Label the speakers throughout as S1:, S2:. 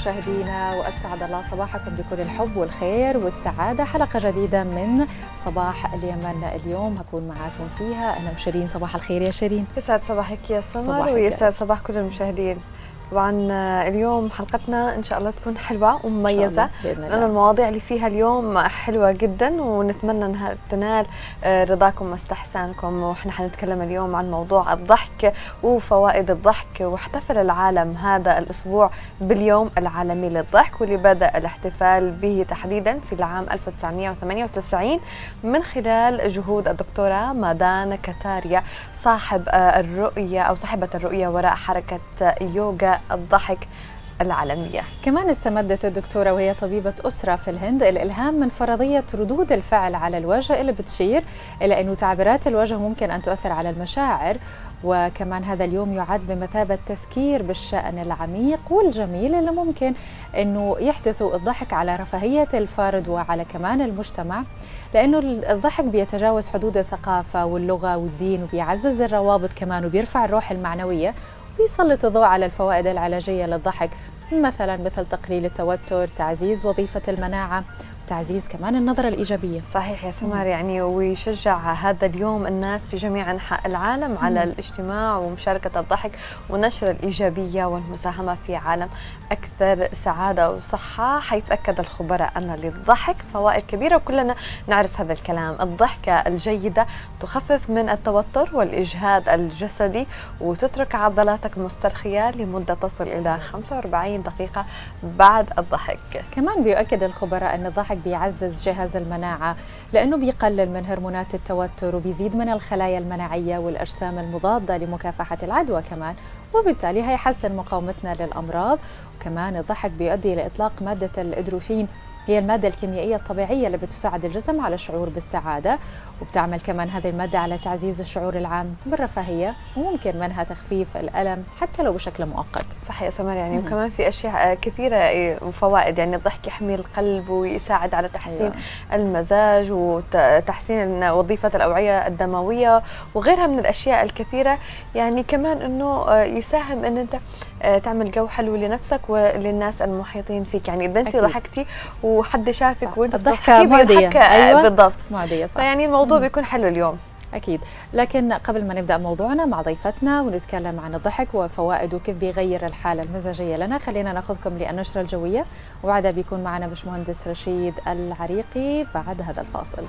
S1: مشاهدينا وأسعد الله صباحكم بكل الحب والخير والسعادة. حلقة جديدة من صباح اليمن اليوم هكون معاكم فيها. أنا وشيرين صباح الخير يا شيرين.
S2: يسعد صباحك يا سمر ويسعد صباح كل المشاهدين. طبعا اليوم حلقتنا إن شاء الله تكون
S1: حلوة
S2: ومميزة
S1: الله.
S2: المواضيع اللي فيها اليوم حلوة جدا ونتمنى أنها تنال آه، رضاكم واستحسانكم. وإحنا حنتكلم اليوم عن موضوع الضحك وفوائد الضحك واحتفل العالم هذا الأسبوع باليوم العالمي للضحك واللي بدأ الاحتفال به تحديدا في العام 1998 من خلال جهود الدكتورة مادان كاتاريا صاحب آه، الرؤية أو صاحبة الرؤية وراء حركة يوغا الضحك العالمية.
S1: كمان استمدت الدكتورة وهي طبيبة أسرة في الهند الإلهام من فرضية ردود الفعل على الوجه اللي بتشير إلى أنه تعبيرات الوجه ممكن أن تؤثر على المشاعر وكمان هذا اليوم يعد بمثابة تذكير بالشأن العميق والجميل اللي ممكن أنه يحدث الضحك على رفاهية الفرد وعلى كمان المجتمع لأنه الضحك بيتجاوز حدود الثقافة واللغة والدين وبيعزز الروابط كمان وبيرفع الروح المعنوية ويسلط الضوء على الفوائد العلاجية للضحك مثلا مثل تقليل التوتر تعزيز وظيفة المناعة. وتعزيز كمان النظرة الإيجابية.
S2: صحيح يا سمر يعني ويشجع هذا اليوم الناس في جميع أنحاء العالم على. الاجتماع ومشاركة الضحك ونشر الإيجابية والمساهمة في عالم أكثر سعادة وصحة حيث أكد الخبراء أن للضحك فوائد كبيرة وكلنا نعرف هذا الكلام. الضحكة الجيدة تخفف من التوتر والإجهاد الجسدي وتترك عضلاتك مسترخية لمدة تصل إلى 45 دقيقة بعد الضحك.
S1: كمان بيؤكد الخبراء أن الضحك بيعزز جهاز المناعة لأنه بيقلل من هرمونات التوتر وبيزيد من الخلايا المناعية والأجسام المضادة لمكافحة العدوى كمان. وبالتالي هيحسن مقاومتنا للأمراض وكمان الضحك بيؤدي إلى إطلاق مادة الإدروفين. هي المادة الكيميائية الطبيعية اللي بتساعد الجسم على الشعور بالسعادة وبتعمل كمان هذه المادة على تعزيز الشعور العام بالرفاهية وممكن منها تخفيف الألم حتى لو بشكل مؤقت
S2: صح يا سمر يعني
S1: مم.
S2: وكمان في أشياء كثيرة إيه، وفوائد يعني الضحك يحمي القلب ويساعد على تحسين
S1: أيوة.
S2: المزاج وتحسين وظيفة الأوعية الدموية وغيرها من الأشياء الكثيرة يعني كمان إنه آه، يساهم أنت آه، تعمل جو حلو لنفسك وللناس المحيطين فيك يعني إذا انت. ضحكتي وحد شافك. وانت
S1: معدية.
S2: بيضحك آه،
S1: أيوة.
S2: بالضبط
S1: معدية صح
S2: فيعني الموضوع
S1: مم.
S2: بيكون حلو اليوم
S1: أكيد لكن قبل ما نبدأ موضوعنا مع ضيفتنا ونتكلم عن الضحك وفوائده وكيف بيغير الحالة المزاجية لنا خلينا نأخذكم للنشرة الجوية وبعدها بيكون معنا باشمهندس رشيد العريقي بعد هذا الفاصل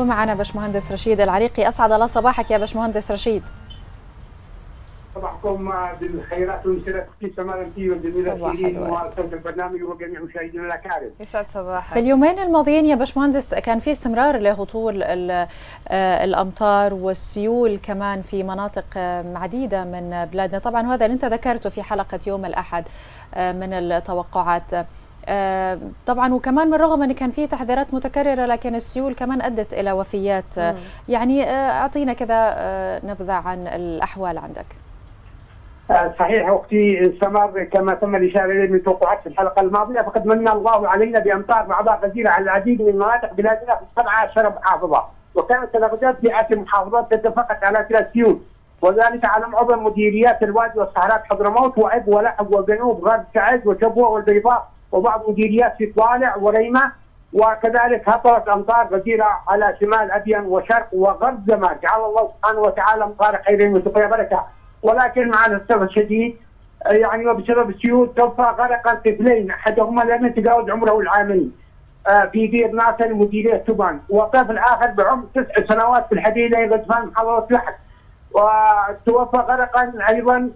S1: ومعنا باشمهندس رشيد العريقي. أسعد الله صباحك يا باشمهندس رشيد.
S3: صباحكم بالخيرات والمسيرات في سماء شيرين
S1: الورد.
S3: وصوت البرنامج وجميع مشاهدينا الأكارم.
S2: يسعد صباحك.
S1: في اليومين الماضيين يا باشمهندس كان في استمرار لهطول ال- آه، الأمطار والسيول كمان في مناطق آه، عديدة من بلادنا. طبعا وهذا اللي أنت ذكرته في حلقة يوم الأحد آه، من التوقعات. طبعا وكمان من رغم إن كان في تحذيرات متكررة لكن السيول كمان أدت إلى وفيات. آه،
S2: مم.
S1: يعني آه، أعطينا كذا آه، نبذة عن الأحوال عندك.
S3: آه، صحيح أختي سمر كما تم الإشارة إليه من توقعات في الحلقة الماضية فقد من الله علينا بأمطار بعضها غزيرة على العديد من مناطق بلادنا في 17 محافظه وكانت تناقضات في عشر محافظات تتفقد على ثلاث سيول. وذلك على معظم مديريات الوادي والصحراء حضرموت وعب ولحق وجنوب غرب سعد وشبوه والبيضاء. وبعض مديريات في طالع وريمة وكذلك هطلت أمطار غزيرة على شمال ابين وشرق وغرب زمان جعل الله سبحانه وتعالى أمطار خير وسقيا بركة. ولكن مع الاسف الشديد يعني وبسبب السيول توفى غرقا طفلين أحدهما لم يتجاوز عمره العامين آه، في دير ناصر مديرية تبان. وطفل اخر بعمر تسع سنوات في الحديدة غزفان محافظه لحد. وتوفى غرقا أيضا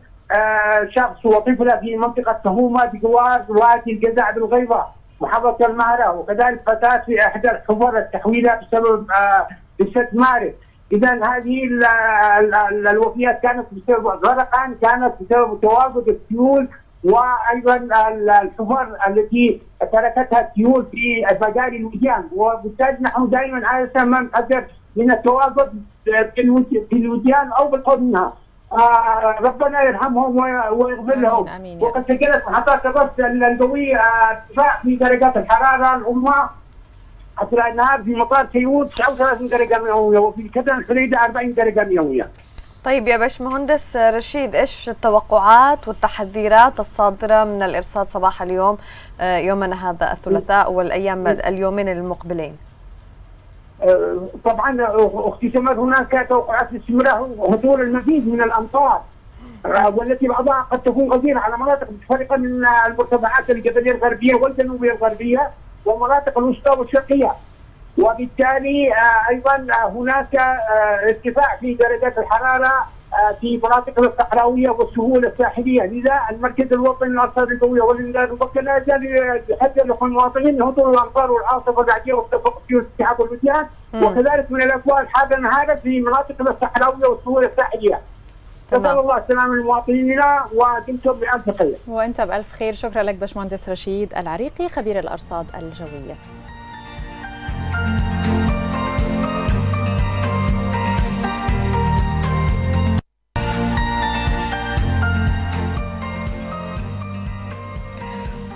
S3: شخص وطفله في منطقة تهومة بجوار وادي الجزع بالغيضه محافظه المهرة وكذلك فتاة في إحدى الحفر التحويلة بسبب آه، بسد مارس. اذا هذه الوفيات كانت بسبب غرقا كانت بسبب تواجد السيول وأيضا الحفر التي تركتها السيول في مجاري الوديان. وبالتالي نحن دائما عاده ما نقدر من التواجد في الوديان أو بالقرب منها. آه ربنا يرحمهم ويغفر لهم وقد سجلت محطات الرصد الجوي ارتفاع في درجات الحرارة العظمى اثناء النهار في مطار سيوط 39 درجة مئوية وفي كتن الفريده 40 درجة مئوية.
S2: طيب يا باشمهندس رشيد إيش التوقعات والتحذيرات الصادرة من الإرصاد صباح اليوم آه، يومنا هذا الثلاثاء والأيام اليومين المقبلين؟
S3: آه، طبعا أختي سمر هناك توقعات استمرار هطول المزيد من الأمطار آه، والتي بعضها قد تكون غزيرة على مناطق متفرقة من المرتفعات الجبلية الغربية والجنوبية الغربية ومناطق الوسطى والشرقية. وبالتالي آه، أيضا هناك ارتفاع في درجات الحرارة في مناطق الصحراويه والسهول الساحليه، لذا المركز الوطني للارصاد الجويه والإنذار المبكر لا يزال يحذر المواطنين هطول الامطار والعاصفة الرعدية والتفق في السحاب والوديان وكذلك من الاجواء الحاده هذا في مناطق الصحراويه والسهول الساحليه. نسال الله السلامة لمواطنينا ودمتم بألف خير.
S1: وأنت بألف خير، شكرا لك باشمهندس رشيد العريقي خبير الأرصاد الجوية.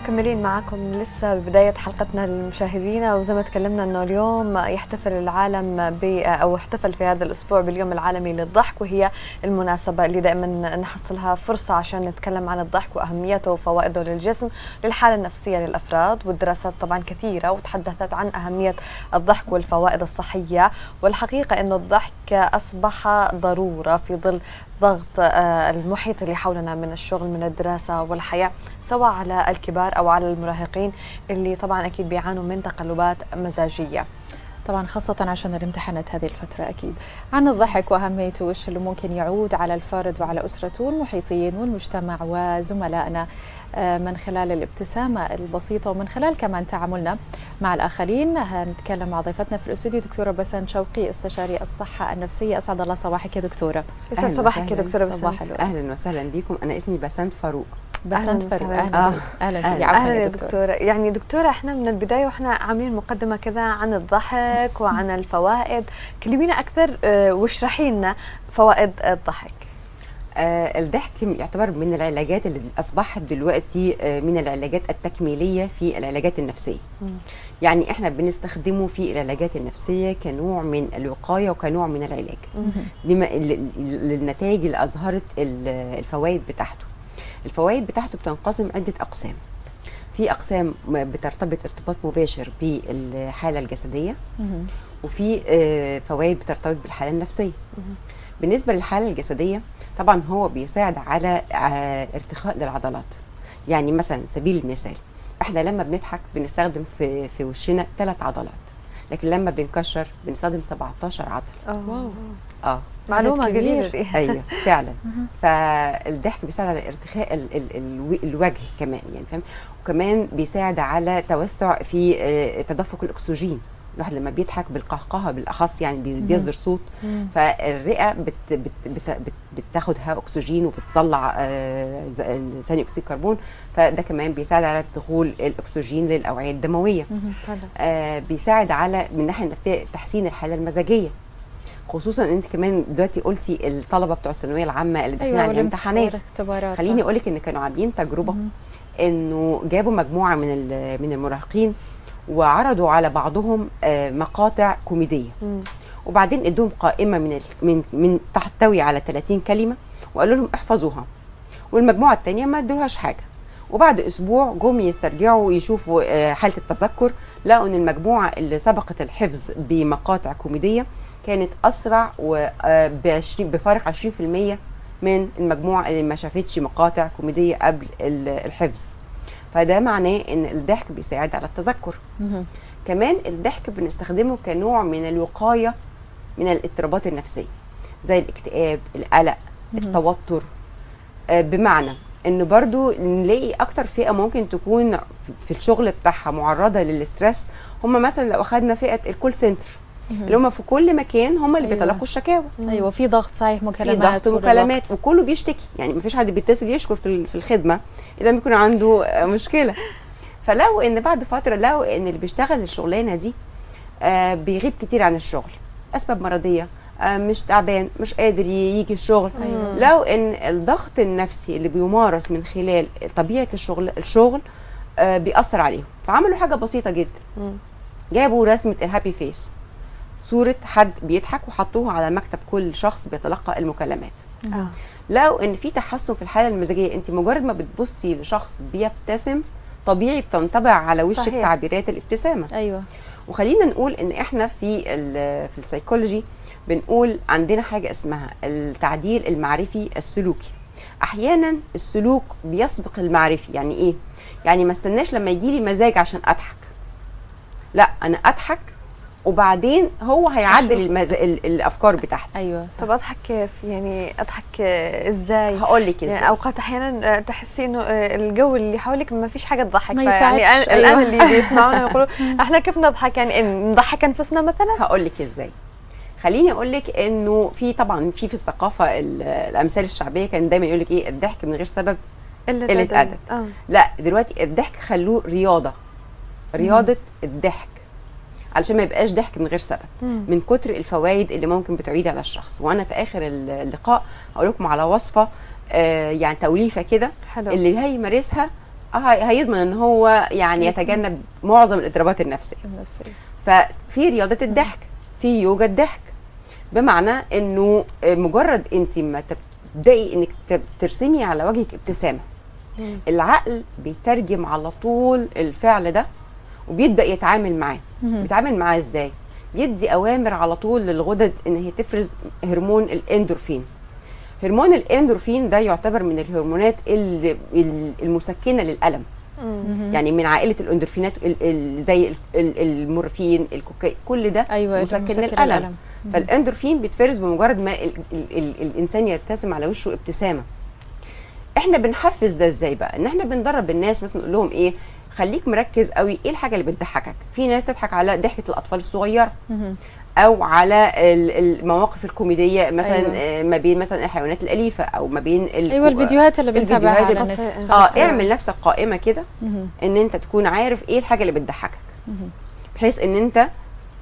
S2: مكملين معكم لسه ببداية حلقتنا للمشاهدين. وزي ما تكلمنا إنه اليوم يحتفل العالم ب أو احتفل في هذا الأسبوع باليوم العالمي للضحك وهي المناسبة اللي دائما نحصلها فرصة عشان نتكلم عن الضحك وأهميته وفوائده للجسم للحالة النفسية للأفراد والدراسات طبعا كثيرة وتحدثت عن أهمية الضحك والفوائد الصحية. والحقيقة إنه الضحك أصبح ضرورة في ظل ضغط آه، المحيط اللي حولنا من الشغل من الدراسة والحياة سواء على الكبار أو على المراهقين اللي طبعا أكيد بيعانوا من تقلبات مزاجية.
S1: طبعا خاصة عشان الامتحانات هذه الفترة أكيد. عن الضحك وأهميته وإيش اللي ممكن يعود على الفرد وعلى أسرته والمحيطين والمجتمع وزملائنا. من خلال الابتسامة البسيطة ومن خلال كمان تعاملنا مع الآخرين. هنتكلم مع ضيفتنا في الاستوديو دكتورة بسنت شوقي استشاري الصحة النفسية. أسعد الله صباحك يا دكتورة.
S2: أهلا صباحك يا دكتورة بسنت
S4: أهلا وسهلا بكم. أنا اسمي بسنت فاروق.
S1: بسنت أهلا
S2: آه. أهلا. أهلا, أهلا يا دكتورة. يعني دكتورة إحنا من البداية وإحنا عاملين مقدمة كذا عن الضحك وعن الفوائد. كلمينا أكثر آه، واشرحي لنا فوائد الضحك.
S4: آه الضحك يعتبر من العلاجات اللي أصبحت دلوقتي آه من العلاجات التكميلية في العلاجات النفسية. يعني إحنا بنستخدمه في العلاجات النفسية كنوع من الوقاية وكنوع من العلاج. لما للنتائج اللي أظهرت الفوائد بتاعته. الفوائد بتاعته بتنقسم عدة أقسام. في أقسام بترتبط ارتباط مباشر بالحالة الجسدية وفي آه فوائد بترتبط بالحالة النفسية. بالنسبة للحالة الجسدية طبعا هو بيساعد على آه، ارتخاء للعضلات. يعني مثلا سبيل المثال إحنا لما بنضحك بنستخدم في في وشنا ثلاث عضلات لكن لما بنكشر بنستخدم 17 عضلة.
S2: آه. واو.
S4: آه.
S2: معلومة كبير.
S4: أيوه فعلا. فالضحك بيساعد على ارتخاء ال ال ال الوجه كمان يعني فاهم؟ وكمان بيساعد على توسع في آه، تدفق الأكسجين. الواحد لما بيضحك بالقهقهة بالأخص يعني بيصدر صوت فالرئة بت بت بت بت بتاخد أكسجين وبتطلع آه ثاني أكسيد الكربون فده كمان بيساعد على دخول الأكسجين للأوعية الدموية. آه بيساعد على من الناحية النفسية تحسين الحالة المزاجية. خصوصا ان أنت كمان دلوقتي قلتي الطلبة بتوع الثانوية العامة اللي داخلين أيوة على الإمتحانات. خليني أقول لك إن كانوا عاملين تجربة إنه جابوا مجموعة من من المراهقين وعرضوا على بعضهم آه، مقاطع كوميدية. وبعدين إدوهم قائمة من ال... من من تحتوي على 30 كلمة وقالوا لهم احفظوها. والمجموعة الثانية ما ادولهاش حاجة. وبعد أسبوع جم يسترجعوا يشوفوا آه، حالة التذكر لقوا إن المجموعة اللي سبقت الحفظ بمقاطع كوميدية كانت أسرع 20 بفارق 20% من المجموعة اللي ما شافتش مقاطع كوميدية قبل ال- الحفظ. فده معناه إن الضحك بيساعد على التذكر. كمان الضحك بنستخدمه كنوع من الوقاية من الاضطرابات النفسية زي الاكتئاب القلق التوتر. آه، بمعنى إن برضو نلاقي أكتر فئة ممكن تكون في الشغل بتاعها معرضة لل stress هم مثلا لو اخذنا فئة ال call center اللي هم في كل مكان هم اللي
S1: أيوة.
S4: بيتلقوا الشكاوى
S1: أيوه في ضغط صحيح
S4: في
S1: مكالمات
S4: ضغط
S1: طول
S4: ومكالمات
S1: الوقت.
S4: وكله بيشتكي يعني مفيش حد بيتصل يشكر في في الخدمة إلا لما يكون عنده مشكلة فلو إن بعد فترة لو إن اللي بيشتغل الشغلانة دي آه، بيغيب كتير عن الشغل أسباب مرضية آه، مش تعبان مش قادر يجي الشغل
S1: أيوة.
S4: لو إن الضغط النفسي اللي بيمارس من خلال طبيعة الشغل الشغل آه، بيأثر عليهم فعملوا حاجة بسيطة جدا
S2: مم.
S4: جابوا رسمة الهابي فيس صورة حد بيضحك وحطوها على مكتب كل شخص بيتلقى المكالمات.
S2: آه.
S4: لقوا إن في تحسن في الحالة المزاجية أنت مجرد ما بتبصي لشخص بيبتسم طبيعي بتنطبع على وشك
S2: صحيح.
S4: تعبيرات الابتسامة.
S1: أيوه.
S4: وخلينا نقول إن إحنا في ال- في السيكولوجي بنقول عندنا حاجة اسمها التعديل المعرفي السلوكي. أحيانا السلوك بيسبق المعرفي يعني إيه؟ يعني ما استناش لما يجي لي مزاج عشان أضحك. لأ أنا أضحك وبعدين هو هيعدل. المز... ال- الأفكار بتاعتي.
S1: أيوه صح.
S2: طب أضحك كيف؟ يعني أضحك آه، إزاي؟
S4: هقول لك إزاي.
S2: يعني أوقات أحيانا آه، تحسي إنه آه، الجو اللي حولك ما فيش حاجة تضحك
S1: ما يساعدش،
S2: الان
S1: أيوة.
S2: اللي بيسمعونا يقولوا إحنا كيف نضحك؟ يعني نضحك أنفسنا مثلا؟
S4: هقول لك إزاي. خليني أقول لك إنه في طبعا في في الثقافة ال- الأمثال الشعبية كان دايما يقول لك إيه؟ الضحك من غير سبب قلة أدب.
S2: آه.
S4: لا دلوقتي الضحك خلوه رياضة. رياضة الضحك. علشان ما يبقاش ضحك من غير سبب.
S2: مم.
S4: من كتر الفوائد اللي ممكن بتعيد على الشخص. وأنا في آخر ال- اللقاء هقول لكم على وصفة آه يعني توليفة كده اللي هيمارسها آه هيضمن إن هو يعني يتجنب معظم الاضطرابات النفسية.
S1: النفسية.
S4: ففي رياضة الضحك في يوجا الضحك. بمعنى إنه مجرد أنت ما تبدأي إنك ترسمي على وجهك
S2: ابتسامة.
S4: العقل بيترجم على طول الفعل ده. وبيبدأ يتعامل معاه. بيتعامل معاه إزاي؟ يدي أوامر على طول للغدد إن هي تفرز هرمون الإندورفين. هرمون الإندورفين ده يعتبر من الهرمونات ال- ال-
S2: المسكنة
S1: للألم.
S4: يعني من عائلة الإندورفينات ال- ال- زي ال- ال- المورفين الكوكايين كل ده
S1: أيوه
S4: مسكن
S1: مسكن
S4: فالإندورفين بيتفرز بمجرد ما ال ال ال الإنسان يرتسم على وشه ابتسامة. إحنا بنحفز ده إزاي بقى؟ إن إحنا بندرب الناس مثلا نقول لهم إيه؟ خليك مركز قوي إيه الحاجة اللي بتضحكك في ناس تضحك على ضحكة الأطفال
S1: الصغيرة.
S4: أو على ال- المواقف الكوميدية مثلا
S1: أيوة.
S4: أيوة. ما بين مثلا الحيوانات الأليفة أو ما بين
S1: أيوه الفيديوهات اللي بنتابعها على النت.
S2: آه.
S4: اعمل نفسك قائمة كده. إن أنت تكون عارف إيه الحاجة اللي بتضحكك. بحيث إن أنت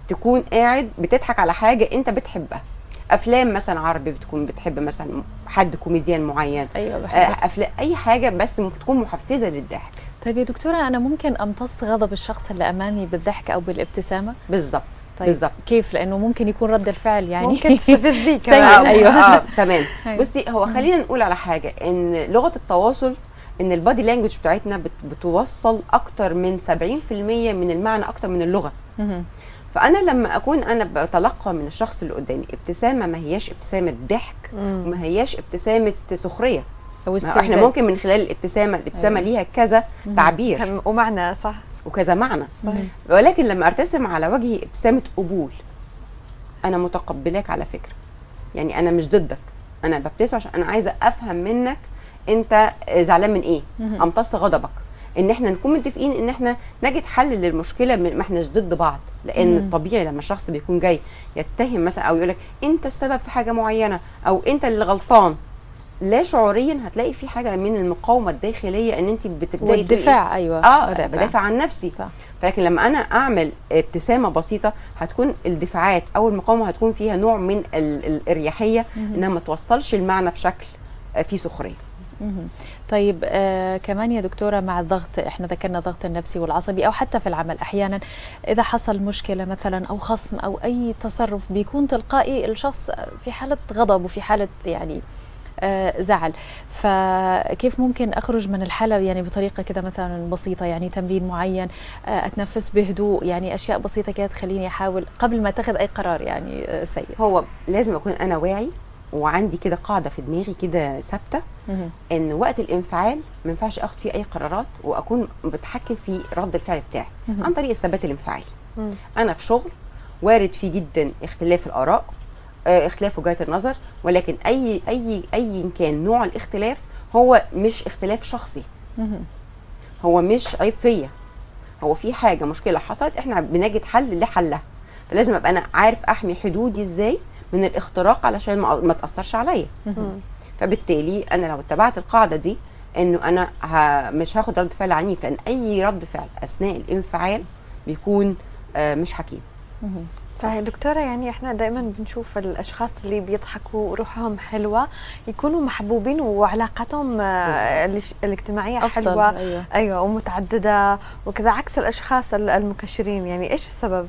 S4: تكون قاعد بتضحك على حاجة أنت بتحبها أفلام مثلا عربي بتكون بتحب مثلا حد كوميديان معين
S1: أيوه
S4: آه،
S1: بحب
S4: افلام أي حاجة بس ممكن تكون محفزة للضحك
S1: طيب يا دكتورة أنا ممكن أمتص غضب الشخص اللي أمامي بالضحك أو بالابتسامة
S4: بالظبط
S1: طيب
S4: بالظبط
S1: كيف لأنه ممكن يكون رد الفعل يعني
S2: ممكن تستفزيه
S1: سيء.
S2: كمان
S1: أيوة.
S4: آه تمام
S1: أيوة.
S4: بصي هو خلينا نقول على حاجة إن لغة التواصل إن البادي لانجوج بتاعتنا بت- بتوصل أكتر من 70% من المعنى أكتر من
S1: اللغة.
S4: فأنا لما أكون أنا بتلقى من الشخص اللي قدامي ابتسامة ما هياش ابتسامة ضحك. وما هياش ابتسامة سخرية
S1: أو
S4: ما
S1: استفزاز.
S4: إحنا ممكن من خلال الابتسامة الابتسامة
S1: أيوة.
S4: ليها كذا تعبير.
S2: ومعنى صح؟
S4: وكذا معنى.
S1: مهم.
S4: ولكن لما أرتسم على وجهي ابتسامة قبول. أنا متقبلاك على فكرة. يعني أنا مش ضدك. أنا ببتسم عشان أنا عايزة أفهم منك أنت زعلان من
S1: إيه.
S4: امتص غضبك. إن إحنا نكون متفقين إن إحنا نجد حل للمشكلة من- ما إحناش ضد بعض. لأن
S1: مم.
S4: الطبيعي لما الشخص بيكون جاي يتهم مثلا أو يقول لك أنت السبب في حاجة معينة أو أنت اللي غلطان. لا شعوريا هتلاقي في حاجة من المقاومة الداخلية إن انت بتبدأي
S1: والدفاع أيوه
S4: آه
S1: بدافع.
S4: بدافع عن نفسي
S1: صح
S4: فلكن لما أنا أعمل ابتسامة بسيطة هتكون الدفاعات أو المقاومة هتكون فيها نوع من ال- الاريحيه. إنها ما توصلش المعنى بشكل آه، في
S1: سخرية. طيب آه كمان يا دكتورة مع الضغط إحنا ذكرنا الضغط النفسي والعصبي أو حتى في العمل أحيانا إذا حصل مشكلة مثلا أو خصم أو أي تصرف بيكون تلقائي الشخص في حالة غضب وفي حالة يعني آه زعل فكيف ممكن أخرج من الحالة يعني بطريقة كده مثلا بسيطة يعني تمرين معين آه أتنفس بهدوء يعني أشياء بسيطة كده تخليني أحاول قبل ما أتخذ أي قرار يعني آه سيء
S4: هو لازم أكون أنا واعي وعندي كده قاعدة في دماغي كده
S1: ثابتة.
S4: إن وقت الانفعال ما ينفعش أخد فيه أي قرارات وأكون بتحكم في رد الفعل بتاعي. عن طريق الثبات الانفعالي. أنا في شغل وارد فيه جدا اختلاف الآراء آه، اختلاف وجهات النظر ولكن أي أي أي كان نوع الاختلاف هو مش اختلاف شخصي. هو مش عيب فيا هو في حاجة مشكلة حصلت إحنا بنجد حل لحلها فلازم أبقى أنا عارف أحمي حدودي إزاي من الاختراق علشان ما تأثرش عليا. فبالتالي أنا لو اتبعت القاعدة دي إنه أنا ها مش هاخد رد فعل عنيف لأن أي رد فعل أثناء الانفعال بيكون آه، مش حكيم.
S2: صحيح. دكتورة يعني إحنا دائما بنشوف الأشخاص اللي بيضحكوا روحهم حلوة يكونوا محبوبين وعلاقتهم آه، الاج- الاجتماعية حلوة.
S1: أيوه.
S2: أيوه ومتعددة وكذا عكس الأشخاص ال- المكشرين. يعني إيش السبب؟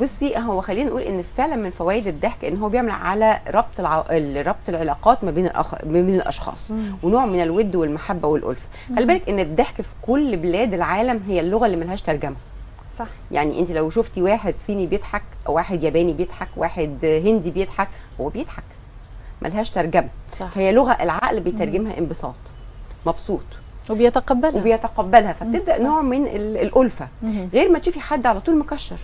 S4: بصي هو خلينا نقول إن فعلا من فوائد الضحك إن هو بيعمل على ربط الع... ال- ربط العلاقات ما بين الأخ... ما بين الأشخاص.
S2: مم.
S4: ونوع من الود والمحبة والألفة. خلي بالك إن الضحك في كل بلاد العالم هي اللغة اللي ملهاش ترجمة.
S2: صح.
S4: يعني انت لو شفتي واحد صيني بيضحك أو واحد ياباني بيضحك واحد هندي بيضحك هو بيضحك. ملهاش ترجمة.
S1: صح.
S4: فهي لغة العقل بيترجمها انبساط. مبسوط.
S1: وبيتقبلها.
S4: وبيتقبلها. فبتبدأ
S1: صح.
S4: نوع من ال- الألفة.
S1: مهم.
S4: غير ما تشوفي حد على طول مكشر.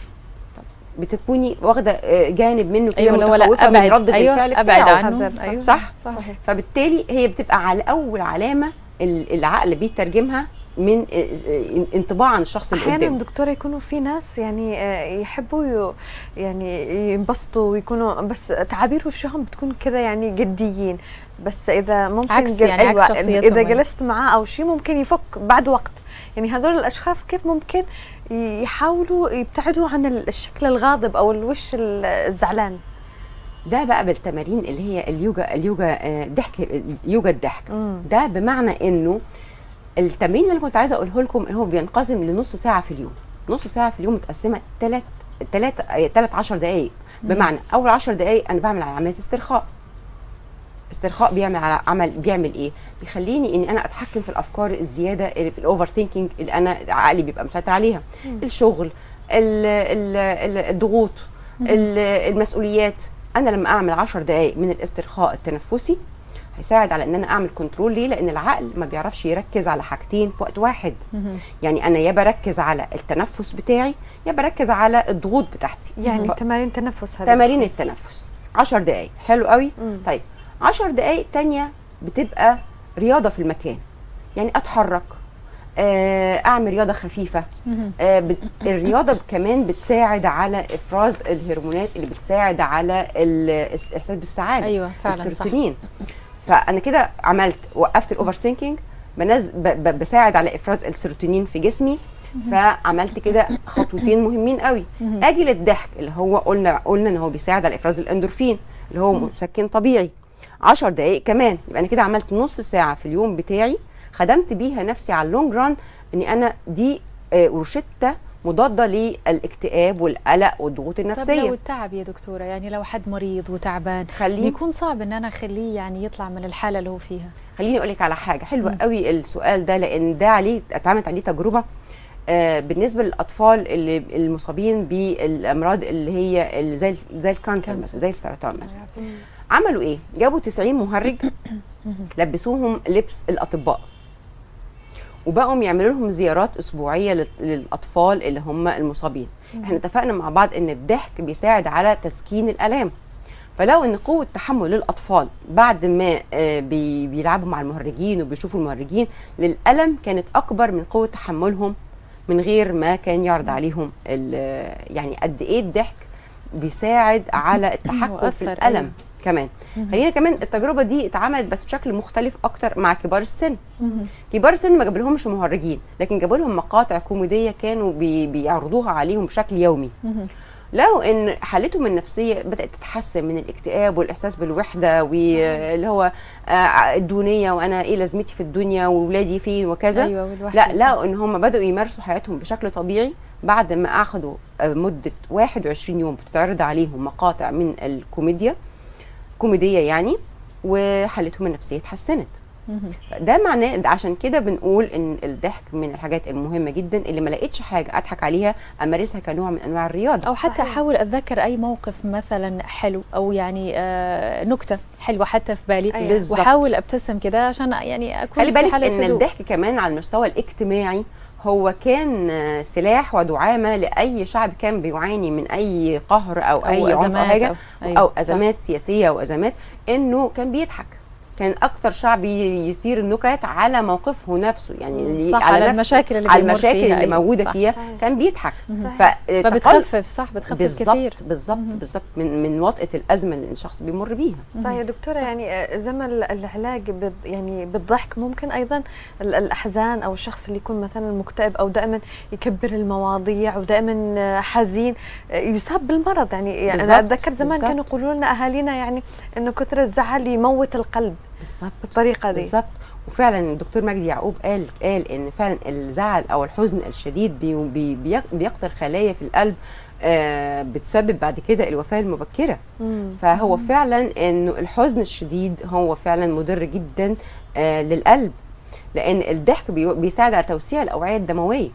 S4: بتكوني واخدة آه، جانب منه كده
S1: لا
S4: متخوفة من رده
S1: أيوه
S4: الفعل
S1: أبعد
S4: بتاعه.
S1: عنه. أيوه
S4: صح؟
S2: صحيح.
S4: فبالتالي هي بتبقى على أول علامة ال- العقل بيترجمها من انطباع عن الشخص اللي
S2: أحيانا
S4: قدامه.
S2: دكتورة يكونوا في ناس يعني آه، يحبوا يعني ينبسطوا ويكونوا بس تعابير وشهم بتكون كذا يعني جديين. بس إذا ممكن
S1: عكس
S2: جل-
S1: يعني عكس
S2: أيوة
S1: شخصيتهم
S2: إذا
S1: يعني.
S2: جلست معاه أو شيء ممكن يفك بعد وقت. يعني هذول الأشخاص كيف ممكن يحاولوا يبتعدوا عن ال- الشكل الغاضب أو الوش ال- الزعلان؟
S4: ده بقى بالتمارين اللي هي اليوجا اليوجا آه، ضحك يوجا الضحك. ده بمعنى إنه التمرين اللي كنت عايزة أقوله لكم هو بينقسم لنص ساعة في اليوم. نص ساعة في اليوم متقسمة ثلاث ثلاث ثلاث 10 دقائق بمعنى أول 10 دقائق أنا بعمل عملية استرخاء. استرخاء بيعمل على عمل بيعمل إيه؟ بيخليني إني أنا أتحكم في الأفكار الزيادة اللي في ال overthinking اللي أنا عقلي بيبقى مسيطر عليها. الشغل ال- ال- ال- الضغوط ال- المسؤوليات. أنا لما أعمل 10 دقائق من الإسترخاء التنفسي هيساعد على إن أنا أعمل كنترول ليه؟ لأن العقل ما بيعرفش يركز على حاجتين في وقت واحد. يعني أنا يا بركز على التنفس بتاعي يا بركز على الضغوط بتاعتي.
S2: يعني
S4: ف-
S2: تمارين تنفس هذا.
S4: تمارين التنفس. 10 دقائق حلو قوي؟
S2: مم.
S4: طيب. 10 دقائق تانية بتبقى رياضة في المكان. يعني أتحرك آه، أعمل رياضة
S1: خفيفة.
S4: آه، الرياضة كمان بتساعد على إفراز الهرمونات اللي بتساعد على الإحساس بالسعادة.
S1: أيوه فعلا صح.
S4: فأنا كده عملت وقفت ال over. ب... بساعد على إفراز السيروتونين في جسمي فعملت كده خطوتين مهمين قوي. آجي للضحك اللي هو قلنا قلنا إن هو بيساعد على إفراز الإندورفين اللي هو مسكن طبيعي 10 دقائق كمان يبقى أنا كده عملت نص ساعة في اليوم بتاعي خدمت بيها نفسي على ال long run إني أنا دي آه، روشته مضادة للاكتئاب والقلق والضغوط
S1: طب لو
S4: النفسيه
S1: التعب يا دكتورة يعني لو حد مريض وتعبان
S4: خليني
S1: بيكون صعب إن أنا أخليه يعني يطلع من الحالة اللي هو فيها؟
S4: خليني أقول لك على حاجة حلوة
S1: مم.
S4: قوي السؤال ده لأن ده عليه اتعملت عليه تجربة آه بالنسبة للأطفال اللي المصابين بالأمراض اللي هي اللي زي زي ال
S1: cancer cancer.
S4: مثلا زي السرطان مثلا. عملوا إيه؟ جابوا 90 مهرج لبسوهم لبس الأطباء. وبقوا يعملوا لهم زيارات أسبوعية لل- للأطفال اللي هم المصابين. إحنا اتفقنا مع بعض إن الضحك بيساعد على تسكين الألام. فلو إن قوة تحمل للاطفال بعد ما آه، بي- بيلعبوا مع المهرجين وبيشوفوا المهرجين للألم كانت أكبر من قوة تحملهم من غير ما كان يعرض عليهم يعني قد إيه الضحك بيساعد على التحكم في الألم.
S1: أيوة.
S4: كمان. خلينا كمان التجربة دي اتعملت بس بشكل مختلف أكتر مع كبار السن. كبار السن ما جابلهمش مهرجين لكن جابوا لهم مقاطع كوميدية كانوا بي بيعرضوها عليهم بشكل يومي. لقوا إن حالتهم النفسية بدأت تتحسن من الاكتئاب والإحساس بالوحدة واللي هو آه، الدونية وأنا إيه لازمتي في الدنيا واولادي فين وكذا.
S1: والوحدة.
S4: لا لقوا إن هم بدأوا يمارسوا حياتهم بشكل طبيعي بعد ما اخذوا آه، مدة 21 يوم بتتعرض عليهم مقاطع من الكوميديا. كوميدية يعني وحالتهم النفسية اتحسنت. ده معناه ده عشان كده بنقول إن الضحك من الحاجات المهمة جدا اللي ما لقيتش حاجة أضحك عليها أمارسها كنوع من أنواع الرياضة
S1: أو حتى. أحاول أتذكر أي موقف مثلا حلو أو يعني آه نكتة حلوة حتى في بالي
S2: أيوة.
S1: وأحاول أبتسم كده عشان يعني أكون
S4: خلي
S1: في
S4: بالك
S1: إن.
S4: الضحك كمان على المستوى الاجتماعي هو كان سلاح ودعامة لأي شعب كان بيعاني من أي قهر أو,
S1: أو
S4: أي عنف
S1: أو
S4: حاجة
S1: أو-
S4: أو,
S1: أيوة،
S4: أو
S1: صح.
S4: أزمات سياسية أو أزمات إنه كان بيضحك كان أكتر شعب يثير النكت على موقفه نفسه يعني اللي
S1: صح على, المشاكل اللي
S4: على المشاكل
S1: فيها
S4: اللي
S1: أيوة،
S4: موجودة
S1: صح.
S4: فيها
S2: صحيح.
S4: كان بيضحك. فتقل-
S1: فبتخفف صح بتخفف
S4: بالظبط
S1: كثير
S4: بالظبط. بالظبط من من وطئة الأزمة اللي الشخص بيمر بيها
S2: صحيح يا دكتورة يعني آه، زي ما ال- العلاج يعني بالضحك ممكن أيضا ال- الأحزان أو الشخص اللي يكون مثلا مكتئب أو دائما يكبر المواضيع ودائما آه، حزين آه، يصاب بالمرض يعني, يعني أنا
S4: بالظبط،
S2: أتذكر زمان. كانوا يقولوا لنا أهالينا يعني إنه كثر الزعل يموت القلب
S4: بالظبط
S2: بالطريقة دي.
S4: بالظبط وفعلا الدكتور مجدي يعقوب قال قال إن فعلا الزعل أو الحزن الشديد بي بي بيق- بيقتل خلايا في القلب آه بتسبب بعد كده الوفاة المبكرة.
S2: مم.
S4: فهو فعلا إنه الحزن الشديد هو فعلا مضر جدا آه للقلب. لأن الضحك بي- بيساعد على توسيع الأوعية الدموية.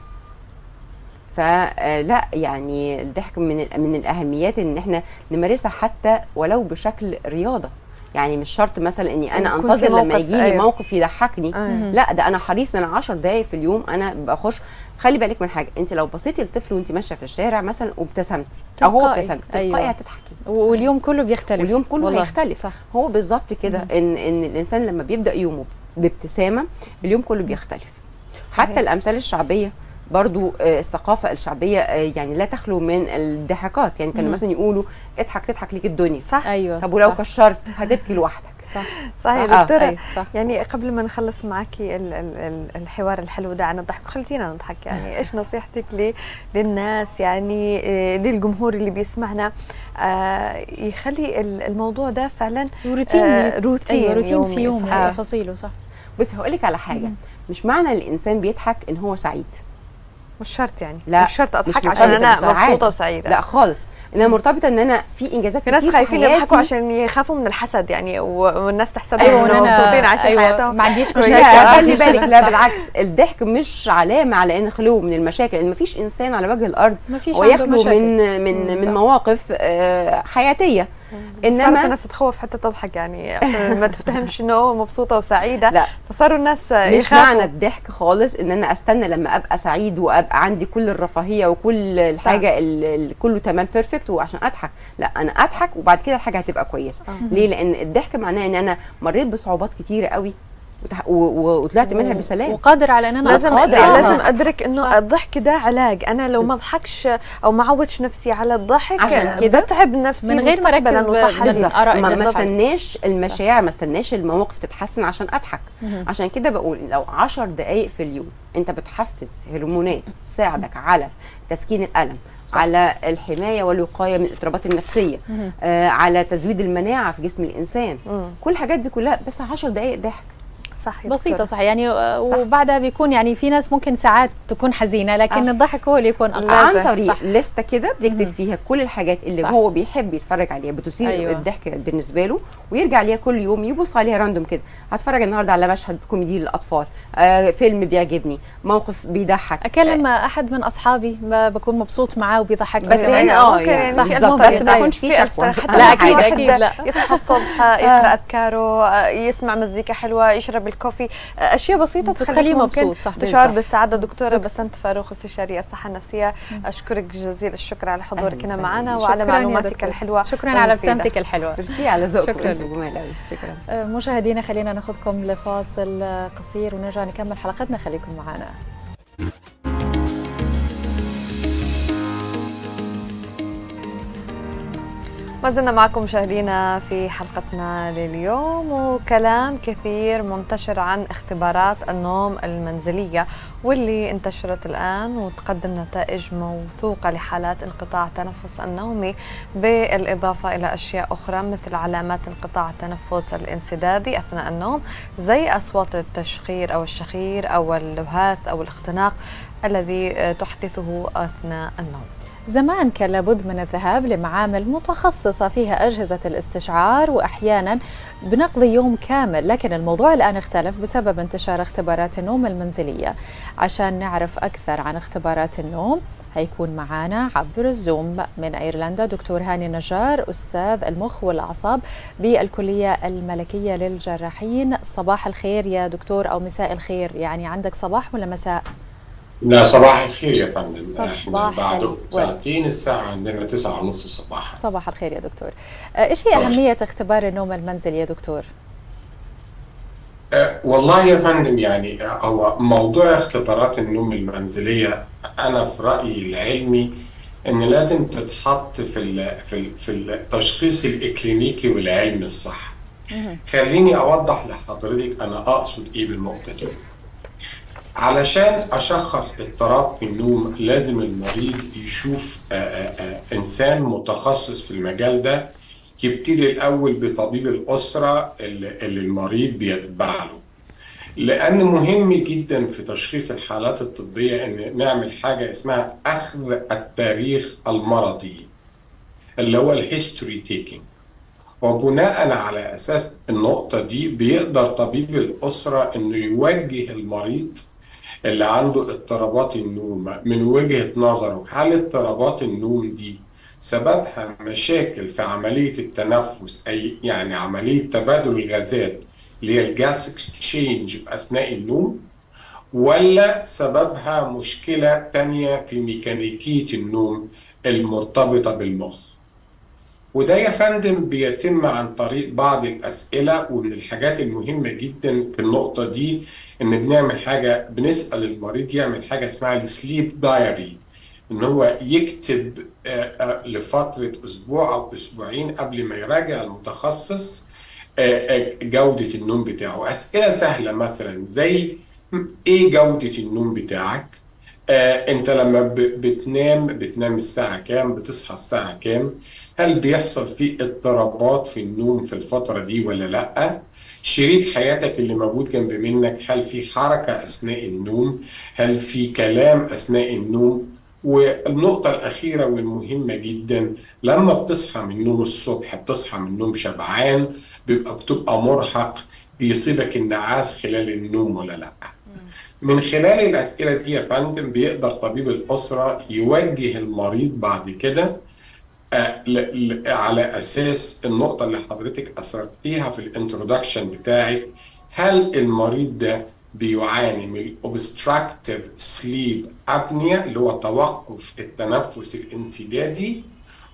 S4: فلا يعني الضحك من من الأهميات إن إحنا نمارسها حتى ولو بشكل رياضة. يعني مش شرط مثلا
S2: إني أنا
S4: انتظر لما يجي لي
S2: أيوة.
S4: موقف يضحكني
S2: آه.
S4: لا ده أنا حريص إن أنا 10 دقائق في اليوم أنا بخش خلي بالك من حاجة أنت لو بصيتي للطفل وأنت ماشية في الشارع مثلا وابتسمتي أو هو. ابتسم تلقائي
S1: أيوة.
S4: هتضحكي
S1: واليوم كله بيختلف
S4: واليوم كله
S1: والله.
S4: هيختلف
S1: صح
S4: هو بالظبط كده إن إن الإنسان لما بيبدأ يومه بابتسامة اليوم كله بيختلف
S2: صحيح.
S4: حتى الأمثال الشعبية برضو آه، الثقافة الشعبية آه، يعني لا تخلو من الضحكات. يعني كانوا. مثلا يقولوا اضحك تضحك ليك الدنيا.
S2: صح.
S1: أيوه
S4: طب ولو
S1: صح.
S4: كشرت هتبكي لوحدك.
S1: صح.
S2: صحيح.
S1: صح.
S2: يا دكتورة
S1: أيوة، صح.
S2: يعني قبل ما نخلص معك ال- ال- ال- الحوار الحلو ده عن الضحك خليتينا نضحك. يعني إيش نصيحتك لي للناس؟ يعني آه، للجمهور اللي بيسمعنا. آه، يخلي ال- الموضوع ده فعلا
S1: روتين
S2: آه، روتين.
S1: أيوه روتين
S2: يومي،
S1: في يوم. تفاصيله صح.
S4: بس هقول لك على حاجة. مش معنى الإنسان بيضحك إن هو سعيد.
S2: مش شرط يعني
S4: لا،
S2: مش شرط أضحك
S4: مش
S2: عشان
S4: أنا.
S2: مبسوطة وسعيدة
S4: لا خالص انها مرتبطة إن أنا في إنجازات
S2: في ناس خايفين. يضحكوا عشان يخافوا من الحسد يعني والناس تحسدهم أيوه
S1: إنهم
S2: مبسوطين عايشين
S1: أيوه
S2: حياتهم
S1: ما عنديش مشاكل
S4: خلي بالك. لا بالعكس الضحك مش علامة على إن خلو من المشاكل لأن مفيش إنسان على وجه الأرض
S1: ما فيش
S4: هو
S1: عنده
S4: يخلو
S1: مشاكل.
S4: من من من. مواقف آه،
S2: حياتية
S4: إنما
S2: الناس تخوف حتى تضحك يعني عشان ما تفتهمش إنه هو مبسوطة وسعيدة.
S4: لا.
S2: فصاروا الناس
S4: مش. معنى الضحك خالص إن أنا أستنى لما أبقى سعيد وأبقى عندي كل الرفاهية وكل الحاجة اللي كله تمام بيرفكت وعشان أضحك. لا أنا أضحك وبعد كده الحاجة هتبقى كويسة.
S2: آه.
S4: ليه؟ لأن الضحك معناه إن أنا مريت بصعوبات كتيرة قوي. وطلعت منها بسلام
S1: وقادر على إن أنا
S2: لازم
S4: قادر. على
S2: لازم
S1: آه.
S2: أدرك إنه
S1: صح.
S2: الضحك ده علاج أنا لو ما أضحكش أو ما عودش نفسي على الضحك
S4: عشان كده
S2: بتعب نفسي
S1: من غير ما
S2: مستقبلاً
S1: أركز ب-
S2: وصحتي.
S1: بالظبط. آراء
S4: ما. استناش المشاعر ما استناش المواقف تتحسن عشان
S1: أضحك.
S4: عشان كده بقول لو 10 دقائق في اليوم أنت بتحفز هرمونات تساعدك على تسكين الألم
S1: صح.
S4: على الحماية والوقاية من الاضطرابات
S1: النفسية.
S4: آه على تزويد المناعة في جسم الإنسان
S2: مم.
S4: كل الحاجات دي كلها بس 10 دقائق ضحك
S2: صح يا
S1: بسيطة
S2: دكتورة.
S1: صح يعني آه، وبعدها بيكون يعني في ناس ممكن ساعات تكون حزينة لكن
S4: آه.
S1: الضحك هو اللي يكون أقل
S4: عن. طريق
S1: صح.
S4: لستة كده بيكتب. فيها كل الحاجات اللي
S1: صح.
S4: هو بيحب يتفرج عليها بتثير
S1: أيوة.
S4: أيوة. الضحك بالنسبة له ويرجع عليها كل يوم يبص عليها random كده هتفرج النهارده على مشهد كوميدي للأطفال آه فيلم بيعجبني موقف بيضحك
S1: أكلم أحد من أصحابي ما بكون مبسوط معاه وبيضحك
S4: بس
S2: يعني
S4: هنا آه
S2: ممكن
S4: يعني
S2: يعني
S1: صح،
S2: في
S4: بالظبط بس. ما يكونش في
S2: في
S4: شكوى
S1: لا،
S2: الواحد
S1: أكيد، لا.
S2: يصحى الصبح يقرأ أذكاره آه، يسمع مزيكا حلوة يشرب الكوفي. آه، أشياء
S1: بسيطة
S2: تخليه
S1: مبسوط صح
S2: تشعر. بالسعادة. دكتورة بسنت فاروق استشاريه الصحة النفسية أشكرك جزيل الشكر على حضورك هنا. معنا وعلى معلوماتك. الحلوة
S1: شكرا على. ابتسامتك الحلوة.
S4: ميرسي على ذوقكم
S1: شكراً.
S4: شكرا.
S1: آه، مشاهدينا خلينا ناخذكم لفاصل قصير ونرجع نكمل حلقتنا. خليكم معنا.
S2: ما زلنا معكم مشاهدينا في حلقتنا لليوم وكلام كثير منتشر عن اختبارات النوم المنزلية واللي انتشرت الآن وتقدم نتائج موثوقة لحالات انقطاع التنفس النومي بالإضافة إلى أشياء أخرى مثل علامات انقطاع التنفس الانسدادي أثناء النوم زي أصوات التشخير أو الشخير أو اللهاث أو الاختناق الذي تحدثه أثناء النوم.
S1: زمان كان لابد من الذهاب لمعامل متخصصة فيها أجهزة الاستشعار وأحيانا بنقضي يوم كامل لكن الموضوع الآن اختلف بسبب انتشار اختبارات النوم المنزلية. عشان نعرف أكثر عن اختبارات النوم هيكون معنا عبر الزوم من أيرلندا دكتور هاني نجار أستاذ المخ والأعصاب بالكلية الملكية للجراحين. صباح الخير يا دكتور أو مساء الخير. يعني عندك صباح ولا مساء؟
S5: لا صباح الخير يا فندم
S1: صباح
S5: بعد. ساعتين الساعة عندنا تسعة ونص صباحا
S1: صباح الخير يا دكتور آه، إيش هي أهمية اختبار النوم المنزلي يا دكتور
S5: أه والله يا فندم يعني هو موضوع اختبارات النوم المنزلية أنا في رأيي العلمي إن لازم تتحط في ال في ال في التشخيص الإكلينيكي والعلمي الصح. خليني أوضح لحضرتك أنا أقصد إيه بالنقطة دي. علشان أشخص اضطراب في النوم لازم المريض يشوف آه، آه، آه، إنسان متخصص في المجال ده يبتدي الأول بطبيب الأسرة اللي المريض بيتبع له. لأن مهم جدا في تشخيص الحالات الطبية إن نعمل حاجة اسمها أخذ التاريخ المرضي اللي هو ال history taking وبناء على أساس النقطة دي بيقدر طبيب الأسرة إنه يوجه المريض اللي عنده اضطرابات النوم من وجهة نظره هل اضطرابات النوم دي سببها مشاكل في عملية التنفس؟ أي يعني عملية تبادل الغازات اللي هي ال gas exchange في أثناء النوم؟ ولا سببها مشكلة تانية في ميكانيكية النوم المرتبطة بالمخ؟ وده يا فندم بيتم عن طريق بعض الأسئلة ومن الحاجات المهمة جدا في النقطة دي إن بنعمل حاجة بنسأل المريض يعمل حاجة اسمها ال sleep diary إن هو يكتب آه، آه، لفترة أسبوع أو أسبوعين قبل ما يراجع المتخصص آه، جودة النوم بتاعه. أسئلة سهلة مثلا زي إيه جودة النوم بتاعك؟ أنت لما بتنام بتنام الساعة كام؟ بتصحى الساعة كام؟ هل بيحصل في اضطرابات في النوم في الفترة دي ولا لأ؟ شريك حياتك اللي موجود جنب منك هل في حركة أثناء النوم؟ هل في كلام أثناء النوم؟ والنقطة الأخيرة والمهمة جدا لما بتصحى من النوم الصبح بتصحى من النوم شبعان بيبقى بتبقى مرهق بيصيبك النعاس خلال النوم ولا لأ. من خلال الأسئلة دي يا فندم بيقدر طبيب الأسرة يوجه المريض بعد كده على أساس النقطة اللي حضرتك أثرتيها في الانترودكشن بتاعك هل المريض ده بيعاني من obstructive sleep apnea اللي هو توقف التنفس الانسدادي؟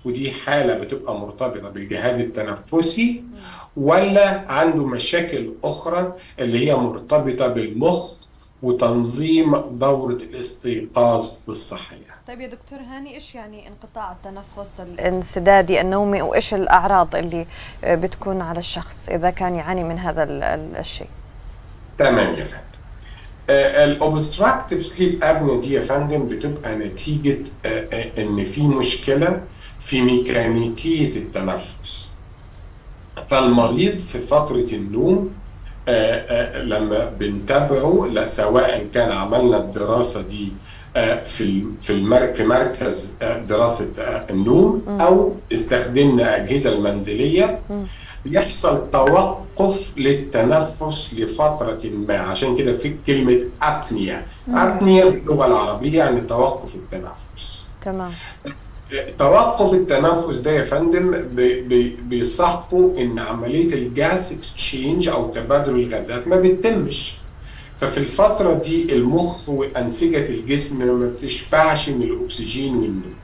S5: ودي حالة بتبقى مرتبطة بالجهاز التنفسي ولا عنده مشاكل أخرى اللي هي مرتبطة بالمخ وتنظيم دورة الاستيقاظ والصحية
S2: طيب يا دكتور هاني إيش يعني انقطاع التنفس الانسدادي النومي وايش الأعراض اللي بتكون على الشخص إذا كان يعاني من هذا ال- ال- الشيء؟
S5: تمام يا فندم. ال obstructive sleep apnea دي يا فندم بتبقى نتيجة آه، آه، إن في مشكلة في ميكانيكية التنفس. فالمريض في فترة النوم آه، آه، لما بنتابعه لا سواء كان عملنا الدراسة دي آه، في الم- في المر- في مركز آه، دراسة آه، النوم أو استخدمنا أجهزة المنزلية. بيحصل توقف للتنفس لفترة ما. عشان كده في كلمة أبنيا أبنيا باللغة العربية يعني توقف التنفس.
S2: تمام.
S5: توقف التنفس ده يا فندم بي- بي- بيصاحبه إن عملية ال gas exchange أو تبادل الغازات ما بتتمش. ففي الفترة دي المخ وأنسجة الجسم ما بتشبعش من الأكسجين والنوم.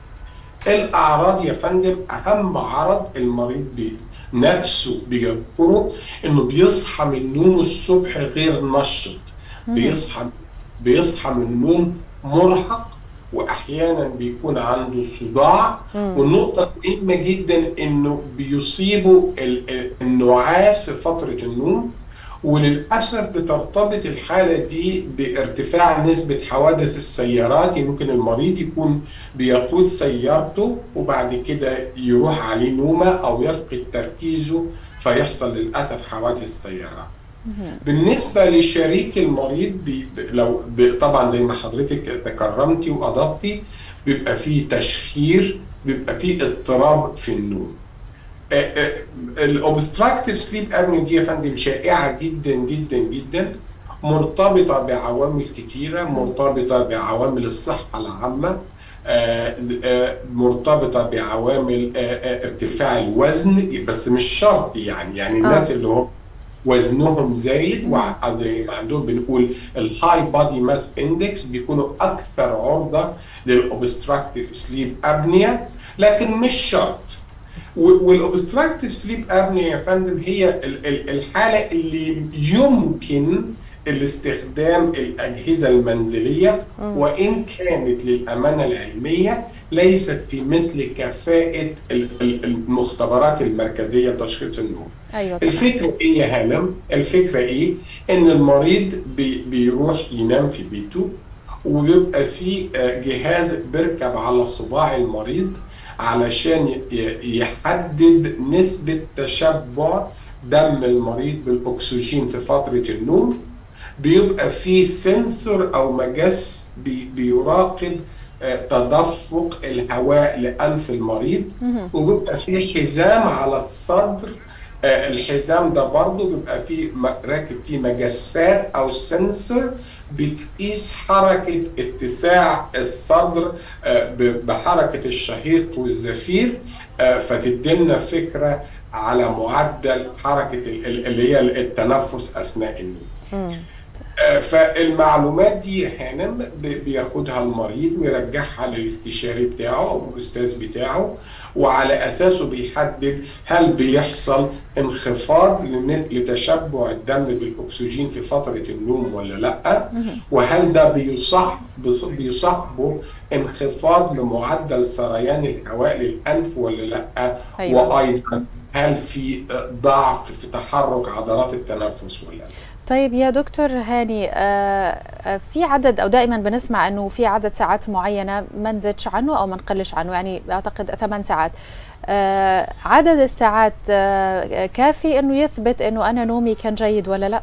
S5: الأعراض يا فندم أهم عرض المريض بي نفسه بيذكره إنه بيصحى من النوم الصبح غير نشط. بيصحى بيصحى من النوم مرهق وأحيانا بيكون عنده صداع. والنقطه مهمة جدا إنه ال- النعاس في فترة النوم. وللأسف بترتبط الحالة دي بارتفاع نسبة حوادث السيارات ممكن المريض يكون بيقود سيارته وبعد كده يروح عليه نومة أو يفقد تركيزه فيحصل للأسف حوادث سيارات. بالنسبة لشريك المريض بي لو طبعا زي ما حضرتك تكرمتي وأضفتي بيبقى فيه تشخير بيبقى فيه اضطراب في النوم. ال obstructive sleep apnea دي يا فندم شائعة جدا جدا جدا. مرتبطة بعوامل كتيرة مرتبطة بعوامل الصحة العامة آه، آه، مرتبطة بعوامل آه، ارتفاع الوزن بس مش شرط يعني. يعني الناس اللي هم وزنهم زايد وزي ما عندهم بنقول ال high body mass index بيكونوا أكثر عرضة لل obstructive sleep apnea لكن مش شرط. وال obstructive sleep apnea يا فندم هي ال- ال- الحالة اللي يمكن الاستخدام الأجهزة المنزلية وإن كانت للأمانة العلمية ليست في مثل ال- المختبرات المركزية لتشخيص النوم.
S1: طبعا
S5: الفكرة إيه يا هانم؟ الفكرة إيه؟ إن المريض بي بيروح ينام في بيته وبيبقى في آه، جهاز بيركب على صباع المريض علشان يحدد نسبة تشبع دم المريض بالأكسجين في فترة النوم. بيبقى في سنسور أو مجس بي بيراقب آه، تدفق الهواء لأنف المريض. وبيبقى في حزام على الصدر الحزام ده برضه بيبقى فيه راكب فيه مجسات أو سنسور بتقيس حركة اتساع الصدر آه، بحركة الشهيق والزفير آه، فتدينا فكرة على معدل حركة ال- ال- اللي هي التنفس أثناء النوم. آه، فالمعلومات دي ب- بياخدها المريض ويرجعها للاستشاري بتاعه أو الأستاذ بتاعه وعلى أساسه بيحدد هل بيحصل انخفاض لتشبع الدم بالأكسجين في فترة النوم ولا لأ وهل ده بيصح بص- بيصاحبه انخفاض لمعدل سريان الهواء للانف ولا لأ؟
S1: أيوة.
S5: وأيضا هل في ضعف في تحرك عضلات التنفس ولا لأ؟
S1: طيب يا دكتور هاني آه، آه، في عدد أو دائما بنسمع إنه في عدد ساعات معينة ما نزيدش عنه أو ما نقلش عنه يعني أعتقد ثمان ساعات. آه، عدد الساعات كافي إنه يثبت إنه أنا نومي كان جيد ولا لا؟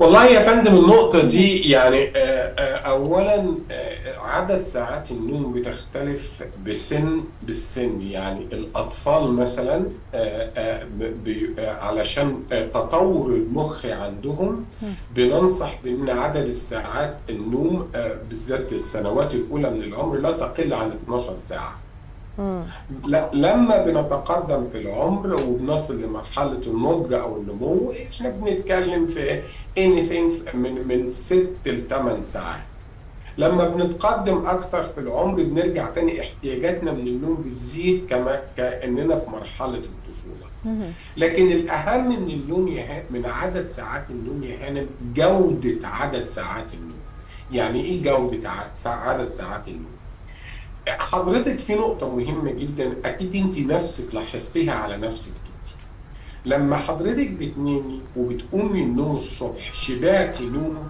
S5: والله يا فندم النقطة دي يعني آه، آه، أولا آه، عدد ساعات النوم بتختلف بسن بالسن يعني الأطفال مثلا علشان تطور المخ عندهم بننصح بأن عدد الساعات النوم بالذات للسنوات الأولى من العمر لا تقل عن 12 ساعة. لما بنتقدم في العمر وبنصل لمرحلة النضج أو النمو إحنا بنتكلم في anything من من ست ل 8 ساعات. لما بنتقدم أكتر في العمر بنرجع تاني احتياجاتنا من النوم بتزيد كما كأننا في مرحلة الطفولة. لكن الأهم من النوم يا من عدد ساعات النوم يا هانم جودة عدد ساعات النوم. يعني عدد ساع- عدد ساعات النوم؟ حضرتك في نقطة مهمة جدا أكيد أنت نفسك لاحظتيها على نفسك أنت. لما حضرتك بتنامي وبتقومي النوم الصبح شبعتي نوم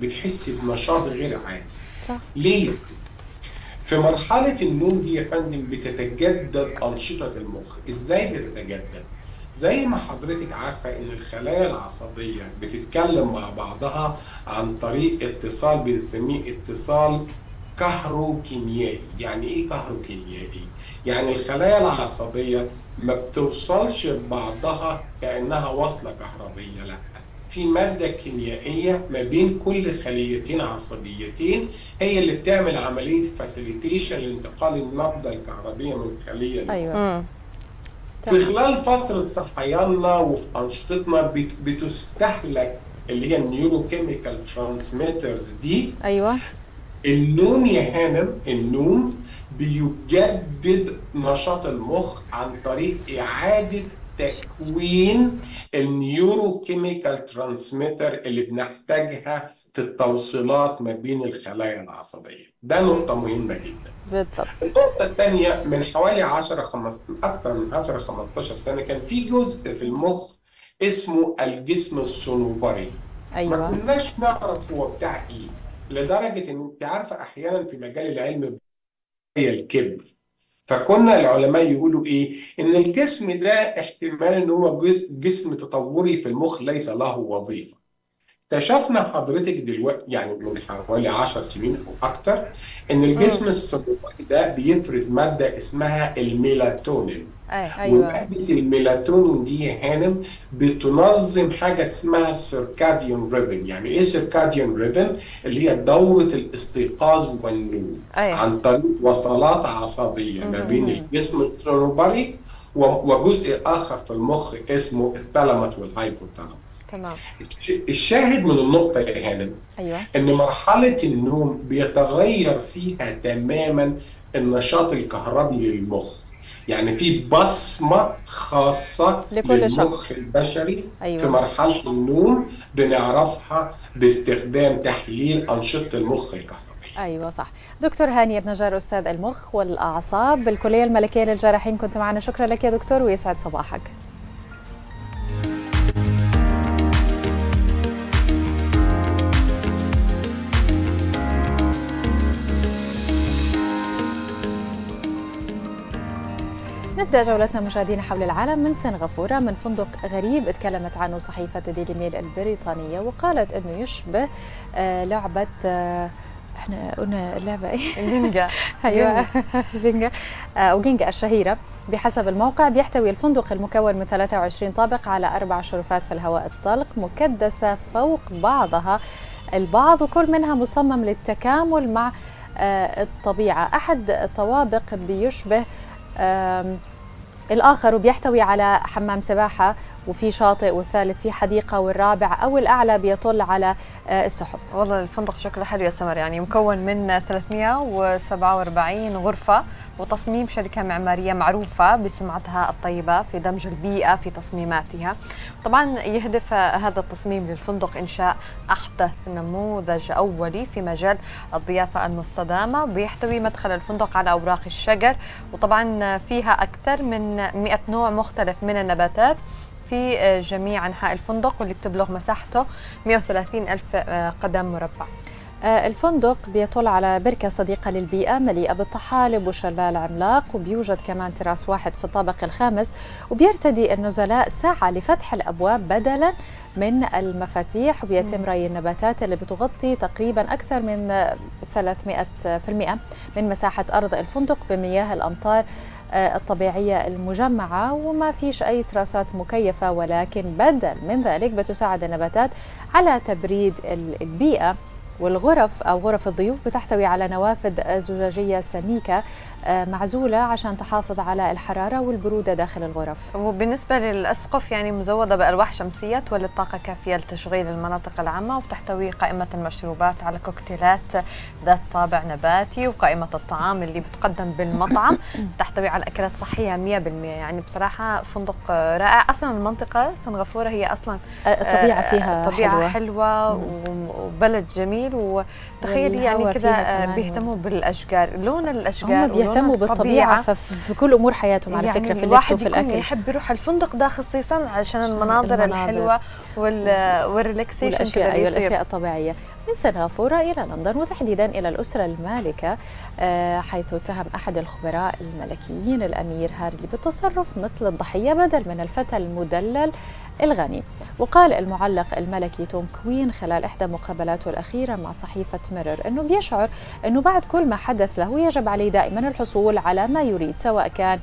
S5: بتحسي بنشاط غير عادي.
S1: صح.
S5: ليه؟ في مرحلة النوم دي يا فندم بتتجدد أنشطة المخ، إزاي بتتجدد؟ زي ما حضرتك عارفة إن الخلايا العصبية بتتكلم مع بعضها عن طريق اتصال بنسميه اتصال كهروكيميائي، يعني إيه كهروكيميائي؟ يعني الخلايا العصبية ما بتوصلش ببعضها كأنها وصلة كهربية، لأ. في مادة كيميائية ما بين كل خليتين عصبيتين هي اللي بتعمل عملية فاسيليتيشن لانتقال النبضة الكهربية من خلية.
S1: أيوه
S5: في خلال فترة صحياننا وفي أنشطتنا بت- بتستهلك اللي هي ال neurochemical transmitters دي
S1: أيوه
S5: النوم يا هانم النوم بيجدد نشاط المخ عن طريق إعادة تكوين ال neurochemical transmitter اللي بنحتاجها في التوصيلات ما بين الخلايا العصبية. ده نقطة مهمة جدا.
S1: بالضبط.
S5: النقطة الثانية من حوالي 10 15 أكثر من 10 15 سنة كان في جزء في المخ اسمه الجسم الصنوبري ما
S1: أيوه.
S5: كناش نعرف هو بتاع إيه. لدرجة إن أنت عارفة أحيانا في مجال العلم هي الكبر. فكنا العلماء يقولوا إيه؟ إن الجسم ده احتمال إن هو جسم تطوري في المخ ليس له وظيفة. اكتشفنا حضرتك دلوقتي يعني من حوالي 10 سنين أو أكتر إن الجسم الصنوبري ده بيفرز مادة اسمها الميلاتونين.
S1: أيوه.
S5: وماده الميلاتونين دي يا هانم بتنظم حاجة اسمها ال circadian rhythm يعني إيه circadian rhythm اللي هي دورة الاستيقاظ والنوم
S2: إيه
S5: عن طريق وصلات عصبية ما بين. الجسم الصنوبري و- وجزء آخر في المخ اسمه ال thalamus وال hypothalamus
S2: تمام.
S5: الشاهد من النقطة يا هانم
S1: أيوه.
S5: إن مرحلة النوم بيتغير فيها تماما النشاط الكهربي للمخ. يعني في بصمة خاصة
S1: لكل
S5: للمخ
S1: شخص.
S5: البشري في
S1: أيوه.
S5: مرحلة النوم بنعرفها باستخدام تحليل أنشطة المخ الكهربي
S1: أيوه صح. دكتور هاني بن نجار أستاذ المخ والأعصاب بالكلية الملكية للجراحين كنت معنا. شكرا لك يا دكتور ويسعد صباحك. نبدأ جولتنا مشاهدينا حول العالم من سنغافورة من فندق غريب اتكلمت عنه صحيفة ديلي ميل البريطانية وقالت إنه يشبه آه، لعبة آه، إحنا قلنا اللعبة إيه؟
S2: جينجا
S1: أيوه جينجا آه، أو جينجا الشهيرة. بحسب الموقع بيحتوي الفندق المكون من 23 طابق على أربع شرفات في الهواء الطلق مكدسة فوق بعضها. البعض وكل منها مصمم للتكامل مع الطبيعة. أحد الطوابق بيشبه الآخر وبيحتوي على حمام سباحة. وفي شاطئ والثالث في حديقة والرابع أو الأعلى بيطل على آه، السحب.
S2: والله الفندق شكله حلو يا سمر يعني مكون من 347 غرفة وتصميم شركة معمارية معروفة بسمعتها الطيبة في دمج البيئة في تصميماتها. طبعا يهدف هذا التصميم للفندق إنشاء أحدث نموذج أولي في مجال الضيافة المستدامة بيحتوي مدخل الفندق على أوراق الشجر وطبعا فيها أكثر من 100 نوع مختلف من النباتات في جميع أنحاء الفندق واللي بتبلغ مساحته 130 ألف قدم مربع.
S1: آه، الفندق بيطل على بركة صديقة للبيئة مليئة بالطحالب وشلال عملاق وبيوجد كمان تراس واحد في الطابق الخامس وبيرتدي النزلاء ساعة لفتح الأبواب بدلا من المفاتيح وبيتم ري النباتات اللي بتغطي تقريبا أكثر من آه، 300% من مساحة أرض الفندق بمياه الأمطار آه، الطبيعية المجمعة وما فيش أي تراسات مكيفة ولكن بدل من ذلك بتساعد النباتات على تبريد ال- البيئة والغرف أو غرف الضيوف بتحتوي على نوافذ زجاجية سميكة آه، معزولة عشان تحافظ على الحرارة والبرودة داخل الغرف.
S2: وبالنسبة للأسقف يعني مزودة بألواح شمسية تولد طاقة كافية لتشغيل المناطق العامة وبتحتوي قائمة المشروبات على كوكتيلات ذات طابع نباتي وقائمة الطعام اللي بتقدم بالمطعم. تحتوي على أكلات صحية 100% يعني بصراحة فندق رائع. أصلا المنطقة سنغافورة هي أصلا
S1: آه، الطبيعة
S2: آه،
S1: فيها
S2: طبيعة
S1: حلوة.
S2: حلوة. وبلد جميل. وتخيلي يعني كذا آه، بيهتموا بالأشجار لون الأشجار
S1: بيهتموا. ففي في كل أمور حياتهم على
S2: يعني
S1: فكرة في اللبس وفي
S2: يكون
S1: الأكل
S2: يحب يروح الفندق ده خصيصا عشان المناظر,
S1: المناظر.
S2: الحلوة وال وال
S1: relaxation
S2: والأشياء أيوه.
S1: الأشياء الطبيعية من سنغافورة إلى لندن وتحديدا إلى الأسرة المالكة آه، حيث اتهم أحد الخبراء الملكيين الأمير هاري بالتصرف مثل الضحية بدل من الفتى المدلل الغني. وقال المعلق الملكي توم كوين خلال إحدى مقابلاته الأخيرة مع صحيفة ميرور إنه بيشعر إنه بعد كل ما حدث له يجب عليه دائما الحصول على ما يريد سواء كان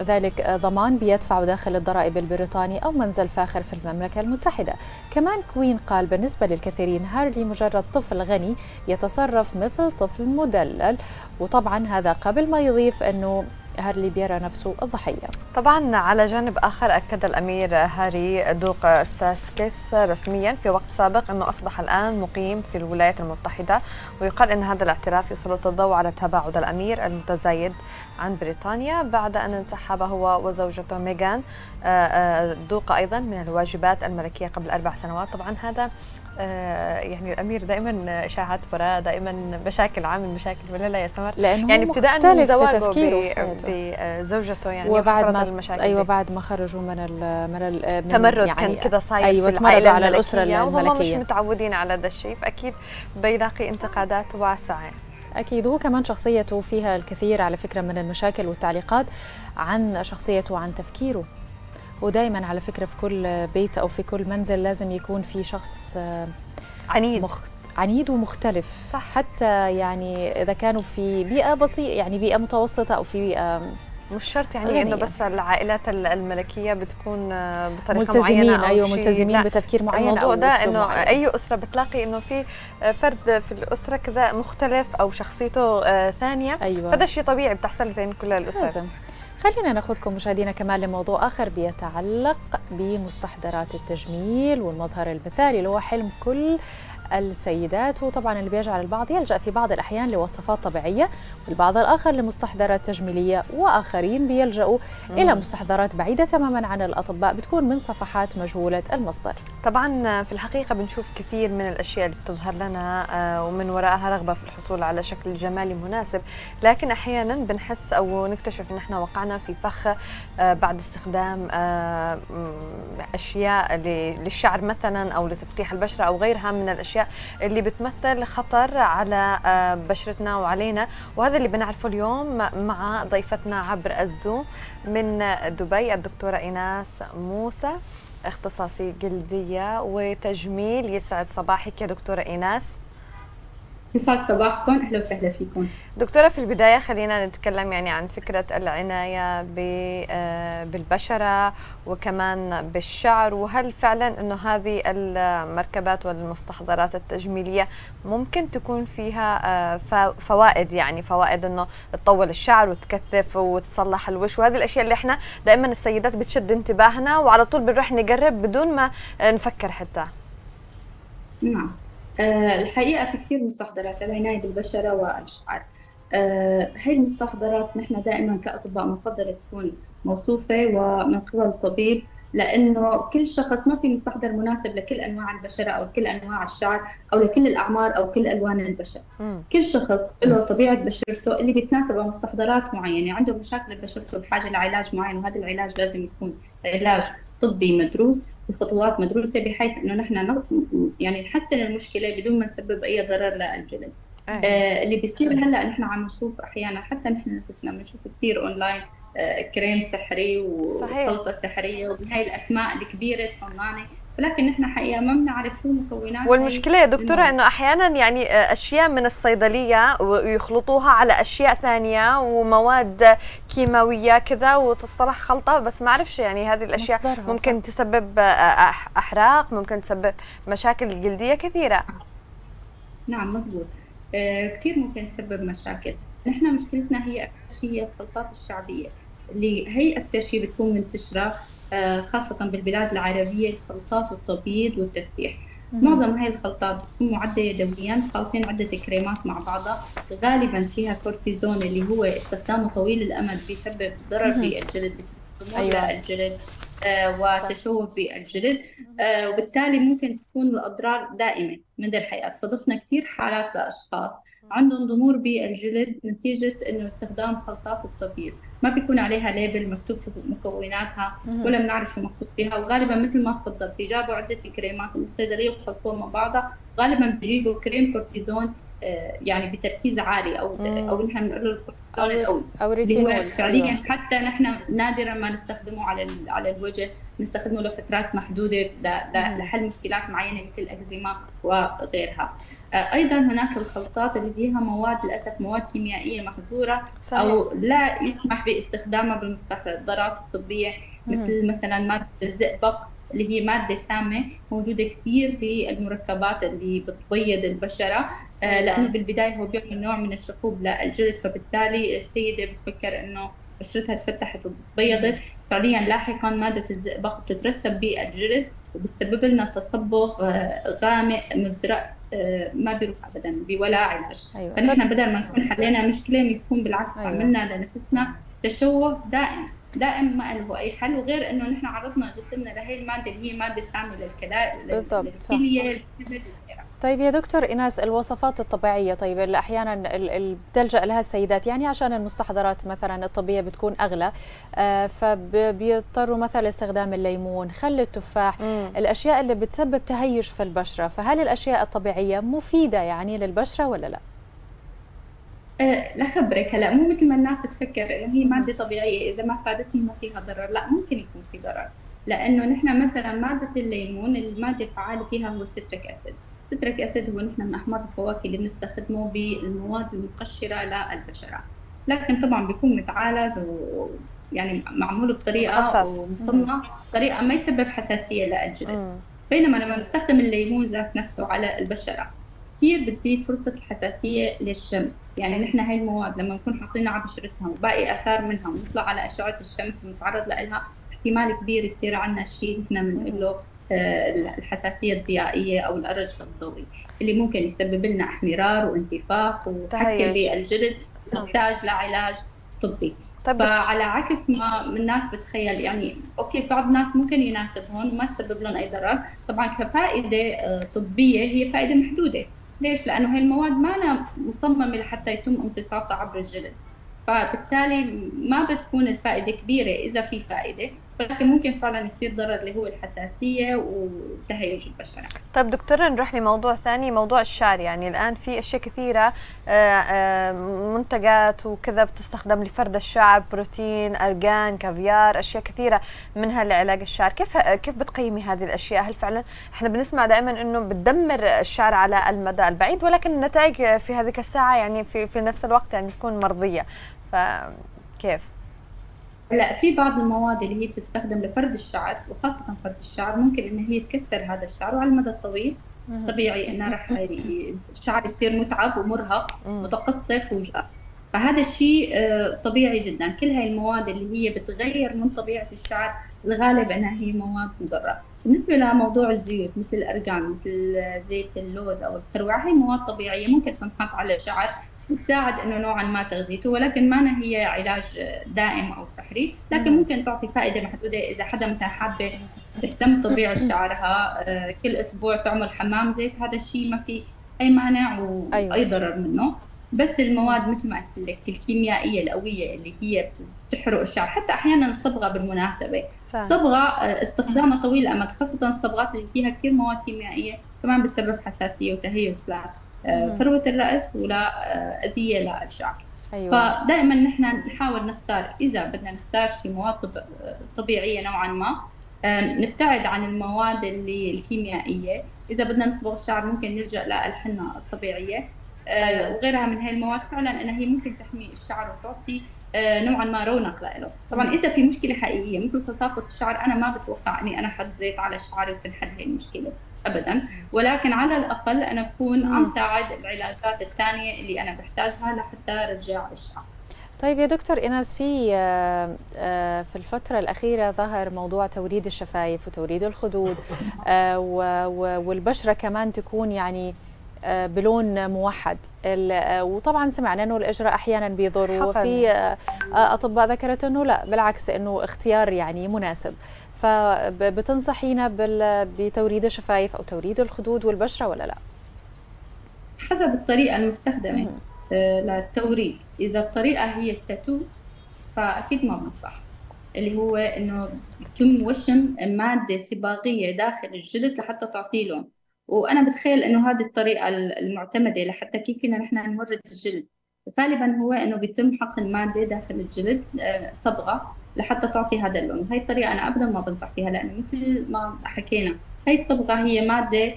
S1: ذلك ضمان بيدفع دافع الضرائب البريطاني أو منزل فاخر في المملكة المتحدة. كمان كوين قال بالنسبة للكثيرين هاري مجرد طفل غني يتصرف مثل طفل مدلل. وطبعا هذا قبل ما يضيف أنه هاري بيرا نفسه الضحية.
S2: طبعا على جانب آخر أكد الأمير هاري دوق ساسكس رسميا في وقت سابق أنه أصبح الآن مقيم في الولايات المتحدة ويقال أن هذا الاعتراف يسلط الضوء على تباعد الأمير المتزايد عن بريطانيا بعد أن انسحب هو وزوجته ميغان. آه، آه، دوق أيضا من الواجبات الملكية قبل أربع سنوات. طبعا هذا آه، يعني الأمير دائما اشاعات وراء دائما مشاكل عامل مشاكل ولا لا يا سمر؟
S1: لأنه
S2: يعني ابتداء
S1: من زواجه
S2: بزوجته يعني
S1: وبعد ما المشاكل أيوه بعد ما خرجوا من ال من ال
S2: تمرد يعني كان كذا صاير
S1: أيوه تمردوا على الأسرة الملكية
S2: وهم مش متعودين على هذا الشيء. فأكيد بيلاقي انتقادات واسعة.
S1: أكيد. وهو كمان شخصيته فيها الكثير على فكرة من المشاكل والتعليقات عن شخصيته وعن تفكيره. ودائما على فكرة في كل بيت أو في كل منزل لازم يكون في شخص آه،
S2: عنيد.
S1: مخ... عنيد ومختلف. صح. حتى يعني إذا كانوا في بيئة بسيطة يعني بيئة متوسطة أو في بيئة
S2: مش شرط يعني غنية. إنه بس العائلات الملكية بتكون آه، بطريقة
S1: ملتزمين معينة أيوه ملتزمين بتفكير معين
S2: الموضوع ده إنه أي أسرة بتلاقي إنه في آه، فرد في الأسرة كذا مختلف أو شخصيته ثانية
S1: أيوة.
S2: فده شيء طبيعي بتحصل بين كل الأسر لازم.
S1: خلينا ناخذكم مشاهدينا كمان لموضوع آخر بيتعلق بمستحضرات التجميل والمظهر المثالي اللي هو حلم كل السيدات. وطبعا اللي بيجعل البعض يلجأ في بعض الأحيان لوصفات طبيعية والبعض الآخر لمستحضرات تجميلية وآخرين بيلجأوا مم. إلى مستحضرات بعيدة تماما عن الأطباء. بتكون من صفحات مجهولة المصدر.
S2: طبعا في الحقيقة بنشوف كثير من الأشياء اللي بتظهر لنا آه، ومن وراءها رغبة في الحصول على شكل جمالي مناسب. لكن أحيانا بنحس أو نكتشف أن إحنا وقعنا في فخ آه، بعد استخدام آه، أشياء للشعر مثلا أو لتفتيح البشرة أو غيرها من الأشياء الأشياء اللي بتمثل خطر على آه، بشرتنا وعلينا. وهذا اللي بنعرفه اليوم مع ضيفتنا عبر الزوم من دبي الدكتورة إيناس موسى اختصاصي جلدية وتجميل. يسعد صباحك يا دكتورة إيناس.
S6: يسعد صباحكم أهلا وسهلا فيكم.
S2: دكتورة في البداية خلينا نتكلم يعني عن فكرة العناية آه، بالبشرة وكمان بالشعر. وهل فعلا إنه هذه المركبات والمستحضرات التجميلية ممكن تكون فيها آه، فوائد؟ يعني فوائد إنه تطول الشعر وتكثف وتصلح الوش. وهذه الأشياء اللي إحنا دائما السيدات بتشد انتباهنا وعلى طول بنروح نقرب بدون ما نفكر حتى.
S6: نعم. آه، الحقيقة في كثير مستحضرات للعناية بالبشرة والشعر. آه، هاي المستحضرات نحن دائما كأطباء بنفضل تكون موصوفة ومن قبل طبيب لأنه كل شخص ما في مستحضر مناسب لكل أنواع البشرة أو كل أنواع الشعر أو لكل الأعمار أو كل ألوان البشره م. كل شخص له طبيعة بشرته اللي بيتناسب مستحضرات معينة. عنده مشاكل ببشرته بحاجه لعلاج معين وهذا العلاج لازم يكون علاج طبي مدروس بخطوات مدروسة بحيث إنه نحن يعني نحسن المشكلة بدون ما نسبب أي ضرر للجلد. آه. آه اللي بيصير هلأ نحن عم نشوف أحيانا حتى نحن نفسنا بنشوف كثير اونلاين آه كريم سحري وخلطه سحرية وبهاي الأسماء الكبيرة الفنانة ولكن نحن حقيقة ما بنعرف شو مكونات
S2: والمشكلة يا دكتورة إنه أحيانا يعني آه، أشياء من الصيدلية ويخلطوها على أشياء ثانية ومواد كيماوية كذا وتصطلح خلطة بس ما أعرفش يعني هذه الأشياء ممكن صح. تسبب آه، أحراق ممكن تسبب مشاكل جلدية كثيرة.
S6: نعم مزبوط. آه كثير ممكن تسبب مشاكل. نحن مشكلتنا هي أكثر شيء هي الخلطات الشعبية اللي هي أكثر شيء بتكون منتشرة. آه، خاصة بالبلاد العربية الخلطات والتبييض والتفتيح. معظم هاي الخلطات بتكون معدة دوليا خالطين عدة كريمات مع بعضها. غالبا فيها كورتيزون اللي هو استخدامه طويل الأمد بيسبب ضرر بالجلد بيسبب أيوة. الجلد آه وتشوه بالجلد. آه وبالتالي ممكن تكون الأضرار دائمة من الحياة. صادفنا كثير حالات لأشخاص عندهم ضمور بالجلد نتيجة إنه استخدام خلطات التبييض. ما بيكون عليها label مكتوب شو مكوناتها ولا بنعرف شو مكتوب فيها وغالبا مثل ما تفضلتي جابوا عدة كريمات من الصيدلية وخلطوهم مع بعضها غالبا بيجيبوا كريم كورتيزون آه، يعني بتركيز عالي أو مم. أو نحن بنقول له الكورتيزون القوي
S1: أو
S6: اللي هو فعليا. حتى نحن نادرا ما نستخدمه على على الوجه نستخدمه لفترات محدودة لحل مشكلات معينة مثل الاكزيما وغيرها. آه، أيضا هناك الخلطات اللي فيها مواد للأسف مواد كيميائية محظوره صحيح. أو لا يسمح باستخدامها بالمستحضرات الطبية مثل مثلا مادة الزئبق اللي هي مادة سامة موجودة كثير في المركبات اللي بتبيض البشرة. آه، لأنه بالبداية هو بيعمل نوع من الشحوب للجلد فبالتالي السيدة بتفكر إنه بشرتها تفتحت وتبيضت فعليا لاحقا مادة الزئبق بتترسب بالجلد وبتسبب لنا تصبغ آه، غامق مزرق آه، ما بيروح ابدا بولا علاج أيوة. فنحن بدل ما نكون حلينا مشكلة بنكون بالعكس أيوة. عملنا لنفسنا تشوه دائم. دائما ما له أي حل وغير إنه نحن عرضنا جسمنا لهي المادة اللي هي مادة سامه للكلى للكلية
S1: طيب يا دكتور ايناس الوصفات الطبيعية طيب اللي أحيانا بتلجأ لها السيدات. يعني عشان المستحضرات مثلا الطبية بتكون أغلى آه فبيضطروا مثلا استخدام الليمون خل التفاح مم. الأشياء اللي بتسبب تهيج في البشرة. فهل الأشياء الطبيعية مفيدة يعني للبشرة ولا لا؟
S6: أه لخبرك هلا مو مثل ما الناس بتفكر إنه هي مادة طبيعية. إذا ما فادتني ما فيها ضرر. لا ممكن يكون في ضرر. لأنه نحن مثلا مادة الليمون المادة الفعالة فيها هو ال citric acid. ال citric acid هو نحن من أحماض الفواكه اللي بنستخدمه بالمواد المقشرة للبشرة. لكن طبعا بيكون متعالج و يعني معمول بطريقة ومصنع بطريقه ما يسبب حساسية للجلد بينما لما نستخدم الليمون ذات نفسه على البشرة كثير بتزيد فرصة الحساسية للشمس. يعني نحن هاي المواد لما نكون حاطينها على بشرتنا وباقي آثار منها ونطلع على أشعة الشمس ونتعرض لها احتمال كبير يصير عندنا شيء نحن بنقول له الحساسية الضيائية أو الأرج الضوئي اللي ممكن يسبب لنا احمرار وانتفاخ وتحكي بالجلد تحتاج لعلاج طبي. طيب فعلى عكس ما الناس بتخيل يعني أوكي بعض الناس ممكن يناسبهم وما تسبب لهم أي ضرر. طبعا كفائدة آه، طبية هي فائدة محدودة. ليش؟ لأنه هاي المواد ما مصممة لحتى يتم امتصاصها عبر الجلد. فبالتالي ما بتكون الفائدة كبيرة إذا في فائدة. ولكن ممكن فعلا يصير ضرر اللي هو الحساسية وتهيج البشرة.
S2: طيب دكتورة نروح لموضوع ثاني موضوع الشعر. يعني الآن في أشياء كثيرة آه، آه، منتجات وكذا بتستخدم لفرد الشعر بروتين أرجان كافيار أشياء كثيرة منها لعلاج الشعر. كيف كيف بتقيمي هذه الأشياء؟ هل فعلا إحنا بنسمع دائما إنه بتدمر الشعر على المدى البعيد ولكن النتائج في هذه الساعة يعني في في نفس الوقت يعني تكون مرضية. فكيف
S6: هلا في بعض المواد اللي هي بتستخدم لفرد الشعر وخاصة فرد الشعر ممكن ان هي تكسر هذا الشعر وعلى المدى الطويل طبيعي إنه راح الشعر يصير متعب ومرهق متقصف وجع فهذا الشيء آه، طبيعي جدا. كل هاي المواد اللي هي بتغير من طبيعة الشعر الغالب إنها هي مواد مضرة. بالنسبة لموضوع الزيوت مثل الأرجان مثل زيت اللوز أو الخروع هي مواد طبيعية ممكن تنحط على الشعر بتساعد إنه نوعا ما تغذيته ولكن ما هي علاج دائم أو سحري. لكن ممكن تعطي فائدة محدوده اذا حدا مثلا حابة تهتم بطبيعه شعرها آه، كل أسبوع تعمل حمام زيت هذا الشيء ما في أي مانع واي أيوة. ضرر منه. بس المواد مثل ما قلت لك الكيميائية القوية اللي هي بتحرق الشعر حتى أحيانا الصبغة بالمناسبة. الصبغه آه، استخدامها طويل الأمد خاصة الصبغات اللي فيها كثير مواد كيميائية كمان بتسبب حساسية وتهيج فروه الرأس ولا آه، أذية للشعر أيوة. فدائما نحن نحاول نختار إذا بدنا نختار شيء مواد طبيعية نوعا ما نبتعد عن المواد اللي الكيميائية. إذا بدنا نصبغ الشعر ممكن نلجأ للحنة الطبيعية آه، أيوة. وغيرها من هاي المواد فعلا إنها هي ممكن تحمي الشعر وتعطي نوعا ما رونق له طبعا إذا في مشكلة حقيقية مثل تساقط الشعر أنا ما بتوقع إني أنا أحط زيت على شعري وتنحل هي المشكلة. ابدا. ولكن على الأقل أنا بكون عم ساعد العلاجات الثانية اللي أنا بحتاجها لحتى رجع الشعر
S1: طيب يا دكتور ايناس في آه، آه، في الفترة الأخيرة ظهر موضوع توريد الشفايف وتوريد الخدود آه، والبشرة كمان تكون يعني بلون موحد. وطبعا سمعنا إنه الإجراء أحيانا بيضر وفي أطباء ذكرت إنه لا بالعكس إنه اختيار يعني مناسب. فبتنصحينا بتوريد الشفايف أو توريد الخدود والبشرة ولا لا؟
S6: حسب الطريقة المستخدمة آه، للتوريد. إذا الطريقة هي التاتو فأكيد ما بنصح. اللي هو إنه يتم وشم مادة صباغيه داخل الجلد لحتى تعطيه لون. وأنا بتخيل إنه هذه الطريقة المعتمدة لحتى كيف فينا نحن نورد الجلد. غالبا هو إنه بيتم حقن مادة داخل الجلد آه، صبغة. لحتى تعطي هذا اللون. هاي الطريقة أنا أبدا ما بنصح فيها لأنه مثل ما حكينا هاي الصبغة هي مادة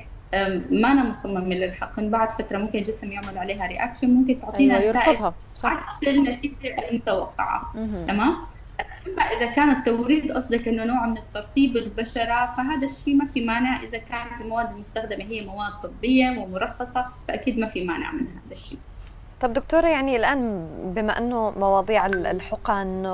S6: مانها مصممة للحقن بعد فترة ممكن الجسم يعمل عليها reaction ممكن تعطينا
S1: أيوة يرفضها
S6: صح. عكس النتيجة المتوقعة تمام؟ أما إذا كان التوريد قصدك إنه نوع من الترطيب البشرة فهذا الشيء ما في مانع. إذا كانت المواد المستخدمة هي مواد طبية ومرخصة فأكيد ما في مانع من هذا الشيء.
S2: طب دكتورة يعني الآن بما أنه مواضيع الحقن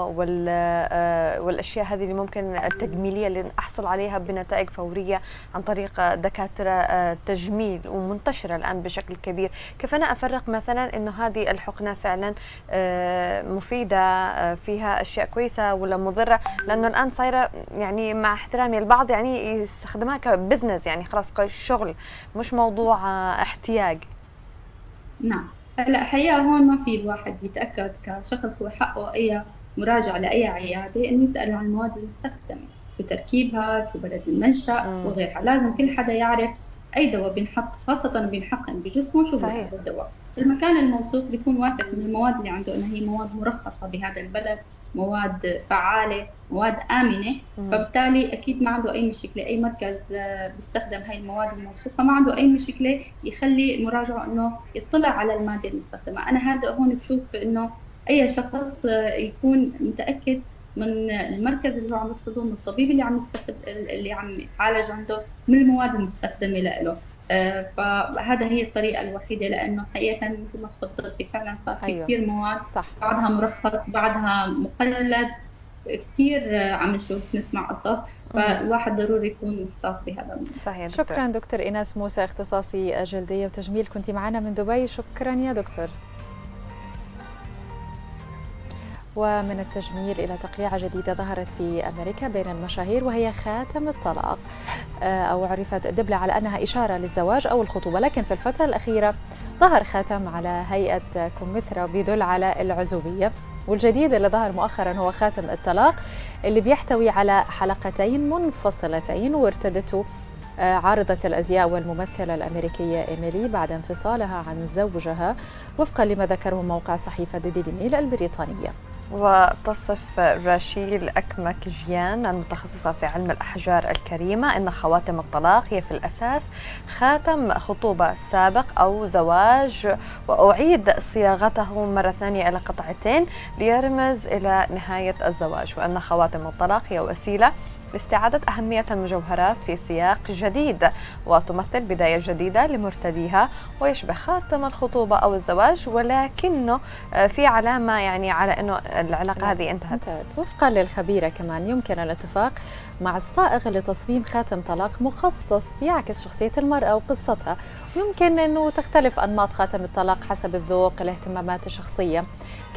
S2: والأشياء هذه اللي ممكن التجميلية اللي نحصل عليها بنتائج فورية عن طريق دكاترة تجميل ومنتشرة الآن بشكل كبير كيف أنا أفرق مثلا أنه هذه الحقنة فعلا مفيدة فيها أشياء كويسة ولا مضرة؟ لأنه الآن صايرة يعني مع احترامي البعض يعني يستخدمها كبزنس يعني خلاص شغل مش موضوع احتياج.
S6: نعم. هلا حقيقة هون ما في الواحد يتأكد كشخص هو حقه أي مراجعة لأي عيادة إنه يسأل عن المواد المستخدمة شو تركيبها شو بلد المنشأ وغيرها. لازم كل حدا يعرف أي دواء بينحط خاصة بينحقن بجسمه شو هذا الدواء. المكان الموثوق بيكون واثق من المواد اللي عنده إنها هي مواد مرخصة بهذا البلد. مواد فعالة مواد آمنة. فبالتالي أكيد ما عنده أي مشكلة أي مركز آه، بيستخدم هاي المواد الموثوقة. ما عنده أي مشكلة يخلي مراجعة إنه يطلع على المادة المستخدمة. أنا هذا هون بشوف إنه أي شخص آه، يكون متأكد من المركز اللي هو عم يقصده من الطبيب اللي عم يستخدم اللي عم يتعالج عنده من المواد المستخدمة له فهذا هي الطريقة الوحيدة لأنه حقيقة مثل ما تفضلتي فعلا صار في أيوة. كثير مواد صح. بعضها مرخص بعضها مقلد كثير عم نشوف نسمع قصص فالواحد ضروري يكون محتاط بهذا
S1: صحيح دكتور. شكرا دكتور ايناس موسى اختصاصي جلدية وتجميل كنت معنا من دبي شكرا يا دكتور ومن التجميل إلى تقليعة جديدة ظهرت في أمريكا بين المشاهير وهي خاتم الطلاق. آه، أو عرفت دبلة على أنها إشارة للزواج أو الخطوبة لكن في الفترة الأخيرة ظهر خاتم على هيئة كمثرى بيدل على العزوبية. والجديد اللي ظهر مؤخرا هو خاتم الطلاق اللي بيحتوي على حلقتين منفصلتين وارتدته آه، عارضة الأزياء والممثلة الأمريكية إيميلي بعد انفصالها عن زوجها وفقا لما ذكره موقع صحيفة ديلي ميل البريطانية.
S2: وتصف راشيل أكمكجيان المتخصصة في علم الأحجار الكريمة أن خواتم الطلاق هي في الأساس خاتم خطوبة سابق أو زواج وأعيد صياغته مرة ثانية إلى قطعتين ليرمز إلى نهاية الزواج وأن خواتم الطلاق هي وسيلة لاستعادة أهمية المجوهرات في سياق جديد وتمثل بداية جديدة لمرتديها ويشبه خاتم الخطوبة أو الزواج ولكنه في علامة يعني على أنه العلاقة هذه انتهت.
S1: وفقا للخبيرة كمان يمكن الاتفاق مع الصائغ لتصميم خاتم طلاق مخصص بيعكس شخصية المرأة وقصتها. ويمكن أنه تختلف أنماط خاتم الطلاق حسب الذوق الاهتمامات الشخصية.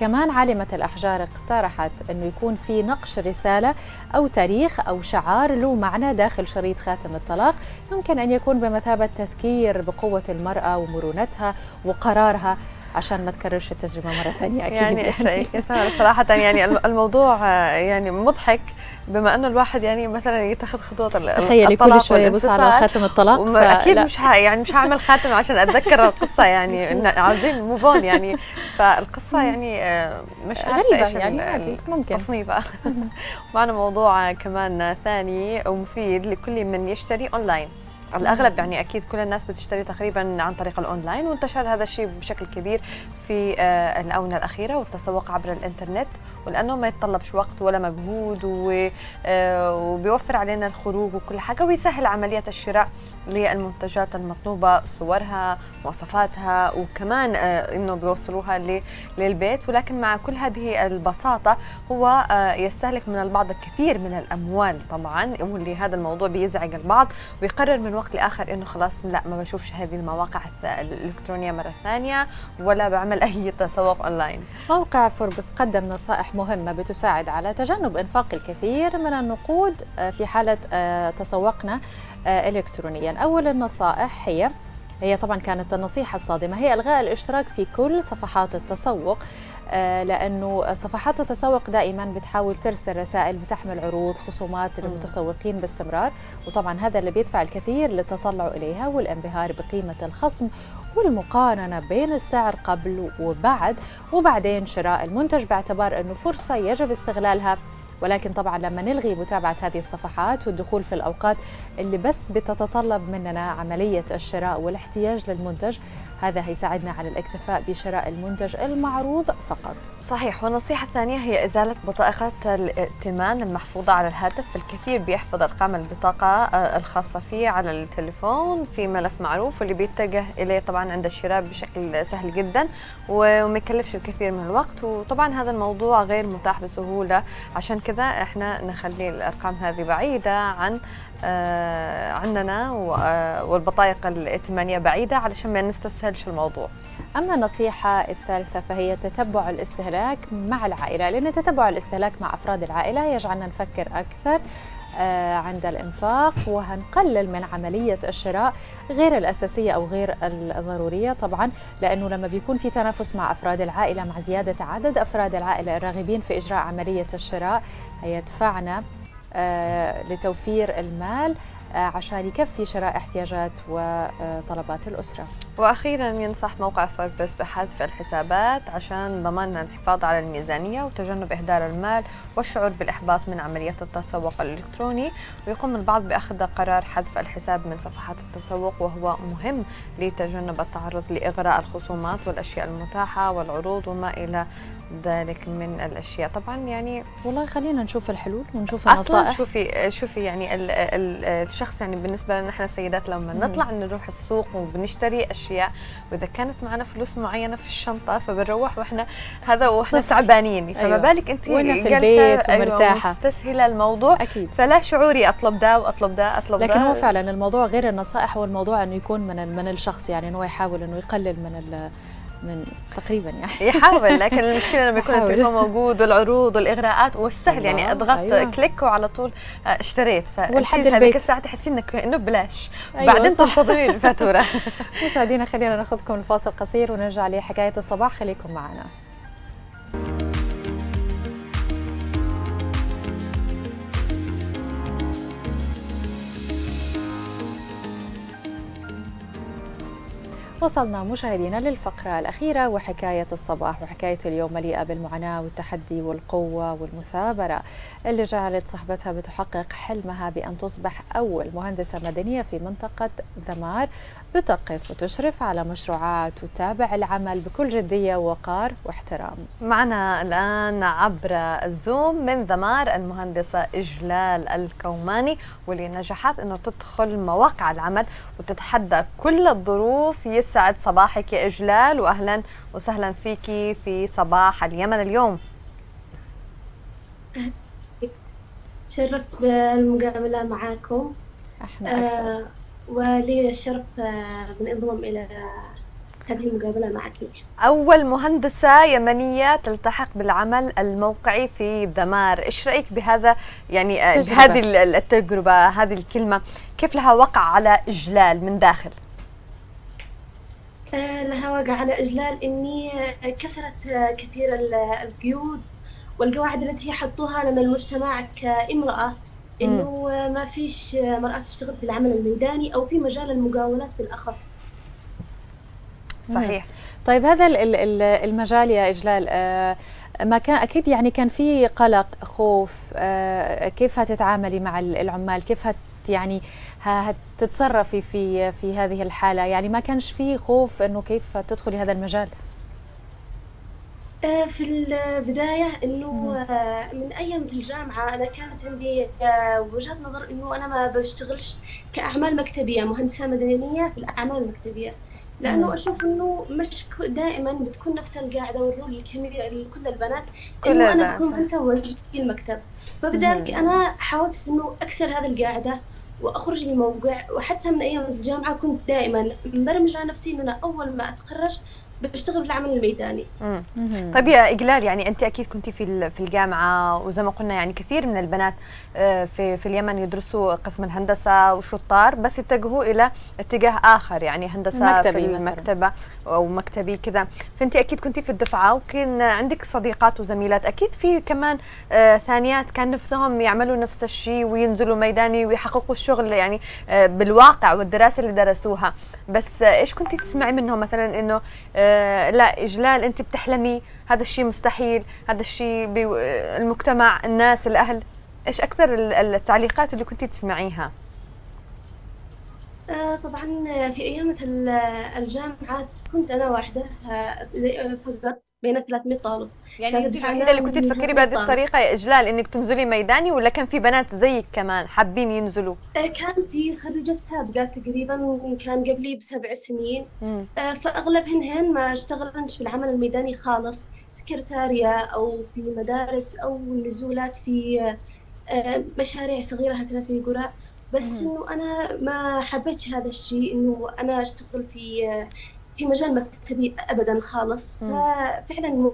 S1: كمان عالمة الأحجار اقترحت أنه يكون في نقش رسالة أو تاريخ أو شعار له معنى داخل شريط خاتم الطلاق. يمكن أن يكون بمثابة تذكير بقوة المرأة ومرونتها وقرارها. عشان ما تكررش التجربة مرة ثانية أكيد.
S2: يعني صراحة يعني الموضوع يعني مضحك بما إنه الواحد يعني مثلا يتخذ خطوات
S1: تخيلي كل شوية يبص على خاتم الطلاق
S2: أكيد مش ها يعني مش هعمل خاتم عشان أتذكر القصة يعني عاوزين موف يعني. فالقصة يعني آه، مش
S1: غريبة يعني عادي ممكن.
S2: تصنيفها معنا موضوع كمان ثاني ومفيد لكل من يشتري اونلاين الأغلب يعني أكيد كل الناس بتشتري تقريبا عن طريق الأونلاين وانتشر هذا الشيء بشكل كبير في آه، الآونة الأخيرة والتسوق عبر الإنترنت ولأنه ما يتطلبش وقت ولا مجهود آه، وبيوفر علينا الخروج وكل حاجة ويسهل عملية الشراء للمنتجات المطلوبة صورها مواصفاتها وكمان آه، إنه بيوصلوها للبيت. ولكن مع كل هذه البساطة هو يستهلك من البعض الكثير من الأموال طبعا واللي هذا الموضوع بيزعج البعض ويقرر من وقت لآخر إنه خلاص لا ما بشوفش هذه المواقع الإلكترونية مرة ثانية ولا بعمل أي تسوق اونلاين.
S1: موقع فوربس قدم نصائح مهمة بتساعد على تجنب إنفاق الكثير من النقود آه، في حالة آه، تسوقنا آه، الكترونيا. أول النصائح هي هي طبعا كانت النصيحة الصادمة هي إلغاء الاشتراك في كل صفحات التسوق آه، لأنه صفحات التسوق دائما بتحاول ترسل رسائل بتحمل عروض خصومات للمتسوقين باستمرار. وطبعا هذا اللي بيدفع الكثير للتطلع إليها والانبهار بقيمة الخصم والمقارنة بين السعر قبل وبعد. وبعدين شراء المنتج باعتبار أنه فرصة يجب استغلالها. ولكن طبعا لما نلغي متابعة هذه الصفحات والدخول في الأوقات اللي بس بتتطلب مننا عملية الشراء والاحتياج للمنتج هذا هيساعدنا على الاكتفاء بشراء المنتج المعروض فقط.
S2: صحيح والنصيحة الثانية هي إزالة بطاقة الائتمان المحفوظة على الهاتف. الكثير بيحفظ أرقام البطاقة آه، الخاصة فيه على التليفون. في ملف معروف واللي بيتجه إليه طبعا عند الشراء بشكل سهل جدا وما يكلفش الكثير من الوقت. وطبعا هذا الموضوع غير متاح بسهولة. عشان كذا إحنا نخلي الأرقام هذه بعيدة عن عندنا آه، والبطايق الائتمانية بعيدة علشان ما نستسهلش الموضوع.
S1: أما النصيحة الثالثة فهي تتبع الاستهلاك مع العائلة، لأن تتبع الاستهلاك مع أفراد العائلة يجعلنا نفكر أكثر آه، عند الإنفاق وهنقلل من عملية الشراء غير الأساسية أو غير الضرورية طبعا لأنه لما بيكون في تنافس مع أفراد العائلة مع زيادة عدد أفراد العائلة الراغبين في إجراء عملية الشراء هيدفعنا آه، لتوفير المال آه، عشان يكفي شراء احتياجات وطلبات الأسرة.
S2: وأخيرا ينصح موقع فوربس بحذف الحسابات عشان ضمان الحفاظ على الميزانية وتجنب إهدار المال والشعور بالإحباط من عملية التسوق الإلكتروني. ويقوم البعض بأخذ قرار حذف الحساب من صفحات التسوق وهو مهم لتجنب التعرض لإغراء الخصومات والأشياء المتاحة والعروض وما إلى ذلك من الأشياء. طبعا يعني
S1: والله خلينا نشوف الحلول ونشوف النصائح.
S2: شوفي شوفي يعني ال ال الشخص يعني بالنسبة لنا إحنا السيدات لما نطلع نروح السوق وبنشتري أشياء وإذا كانت معنا فلوس معينة في الشنطة فبنروح وإحنا هذا وإحنا تعبانين. فما أيوة. بالك أنت
S1: وأنا في البيت أيوة، ومرتاحة.
S2: أيوة مستسهلة الموضوع.
S1: أكيد.
S2: فلا شعوري أطلب ده وأطلب ده أطلب
S1: لكن ده. هو فعلا الموضوع غير النصائح هو الموضوع إنه يكون من من الشخص يعني إنه يحاول إنه يقلل من من تقريبا يعني.
S2: يحاول لكن المشكلة لما يكون التليفون موجود والعروض والإغراءات والسهل يعني أضغط أيوة. كليك وعلى طول آه، اشتريت.
S1: والحد البيت.
S2: الساعة تحسين إنك إنه ببلاش. أيوة بعدين تصطدمين الفاتورة.
S1: مشاهدينا خلينا ناخذكم الفاصل قصير ونرجع لحكاية الصباح. خليكم معنا. وصلنا مشاهدينا للفقرة الأخيرة وحكاية الصباح وحكاية اليوم مليئة بالمعاناة والتحدي والقوة والمثابرة. اللي جعلت صاحبتها بتحقق حلمها بأن تصبح أول مهندسة مدنية في منطقة ذمار بتقف وتشرف على مشروعات وتتابع العمل بكل جدية ووقار واحترام.
S2: معنا الآن عبر الزوم من ذمار المهندسة إجلال الكوماني واللي نجحت أنه تدخل مواقع العمل وتتحدى كل الظروف. يسعد صباحك يا إجلال وأهلا وسهلا فيك في صباح اليمن اليوم.
S7: تشرفت بالمقابلة معاكم.
S1: إحنا أكثر. آه
S7: ولي الشرف بالانضمام آه، إلى هذه المقابلة معك.
S2: أول مهندسة يمنية تلتحق بالعمل الموقعي في دمار. إيش رأيك بهذا؟ يعني آه، هذه التجربة هذه الكلمة كيف لها وقع على إجلال من داخل؟
S7: آه، لها وقع على إجلال إني كسرت كثير القيود والقواعد التي حطوها لنا المجتمع كامرأة. إنه ما فيش مرأة تشتغل في العمل الميداني أو في مجال المقاولات بالأخص.
S1: صحيح. طيب هذا المجال يا إجلال آه، ما كان أكيد يعني كان في قلق خوف آه، كيف هتتعاملي مع العمال؟ كيف هت يعني هتتصرفي في في هذه الحالة؟ يعني ما كانش في خوف إنه كيف تدخلي هذا المجال؟
S7: في البداية إنه آه، من أيام الجامعة أنا كانت عندي آه، وجهة نظر إنه أنا ما بشتغلش كأعمال مكتبية مهندسة مدنية في الأعمال المكتبية. لأنه أشوف إنه مش دائما بتكون نفس القاعدة والرول الكبير لكل البنات إنه أنا بكون مهندسة في المكتب. فبذلك أنا حاولت إنه أكسر هذه القاعدة وأخرج من الموقع وحتى من أيام الجامعة كنت دائما مبرمجة على نفسي إن أنا أول ما أتخرج بشتغل بالعمل الميداني.
S2: طيب يا إقلال يعني أنت أكيد كنت في في الجامعة وزي ما قلنا يعني كثير من البنات آه، في في اليمن يدرسوا قسم الهندسة وشطار بس يتجهوا إلى اتجاه آخر يعني هندسة مكتبي في المكتبة أو مكتبي كذا. فأنت أكيد كنت في الدفعة وكان عندك صديقات وزميلات. أكيد في كمان آه، ثانيات كان نفسهم يعملوا نفس الشيء وينزلوا ميداني ويحققوا الشغل يعني آه، بالواقع والدراسة اللي درسوها. بس إيش كنت تسمعي منهم؟ مثلا إنه آه لا إجلال أنت بتحلمي. هذا الشيء مستحيل. هذا الشيء المجتمع الناس الأهل. إيش أكثر التعليقات اللي كنتي تسمعيها؟
S7: آه طبعا في أيام الجامعة كنت أنا واحدة آه، فقط. بين 300 طالب.
S2: يعني انت الوحيدة اللي كنت تفكري بهذه الطريقة يا إجلال إنك تنزلي ميداني ولا كان في بنات زيك كمان حابين ينزلوا؟
S7: آه، كان في خريجة سابقة تقريبا كان قبلي بسبع سنين. آه، فأغلبهن هن ما اشتغلنش في العمل الميداني خالص سكرتارية أو في مدارس أو نزولات في آه، مشاريع صغيرة هكذا في قرى. بس إنه أنا ما حبيتش هذا الشيء إنه أنا أشتغل في في مجال مكتبي ابدا خالص. ففعلا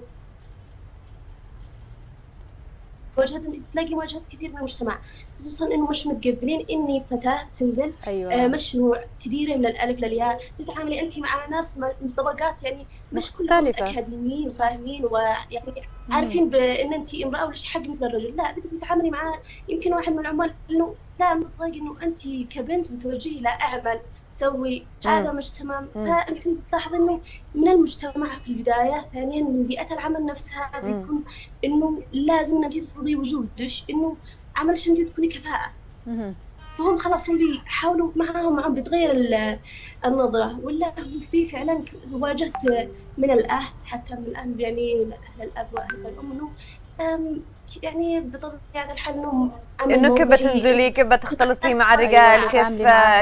S7: واجهت انت بتلاقي مواجهات كثير من المجتمع خصوصا إنه مش متقبلين إني فتاة تنزل
S1: أيوة.
S7: آه مشروع تديري من الألف للياء تتعاملي انت مع ناس من طبقات يعني مش كلهم أكاديميين وفاهمين ويعني عارفين بإن انت امرأة وليش حق مثل الرجل. لا بدك تتعاملي مع يمكن واحد من العمال إنه لا متضايق إنه انت كبنت متوجهي لاعمل سوي هذا مش تمام فأنت تلاحظ إنه من المجتمع في البداية ثانيا من بيئة العمل نفسها بيكون إنه لازم أنت تفرضي وجودك إنه عملش أنت تكوني كفاءة. فهم خلاص هم بيحاولوا معاهم معهم بتغير النظرة. ولا هو في فعلا واجهت من الأهل حتى من الأهل يعني أهل الأب وأهل الأم إنه يعني بطبيعة الحال إنه
S2: إنه كيف بتنزلي؟ كيف بتختلطي مع الرجال؟ كيف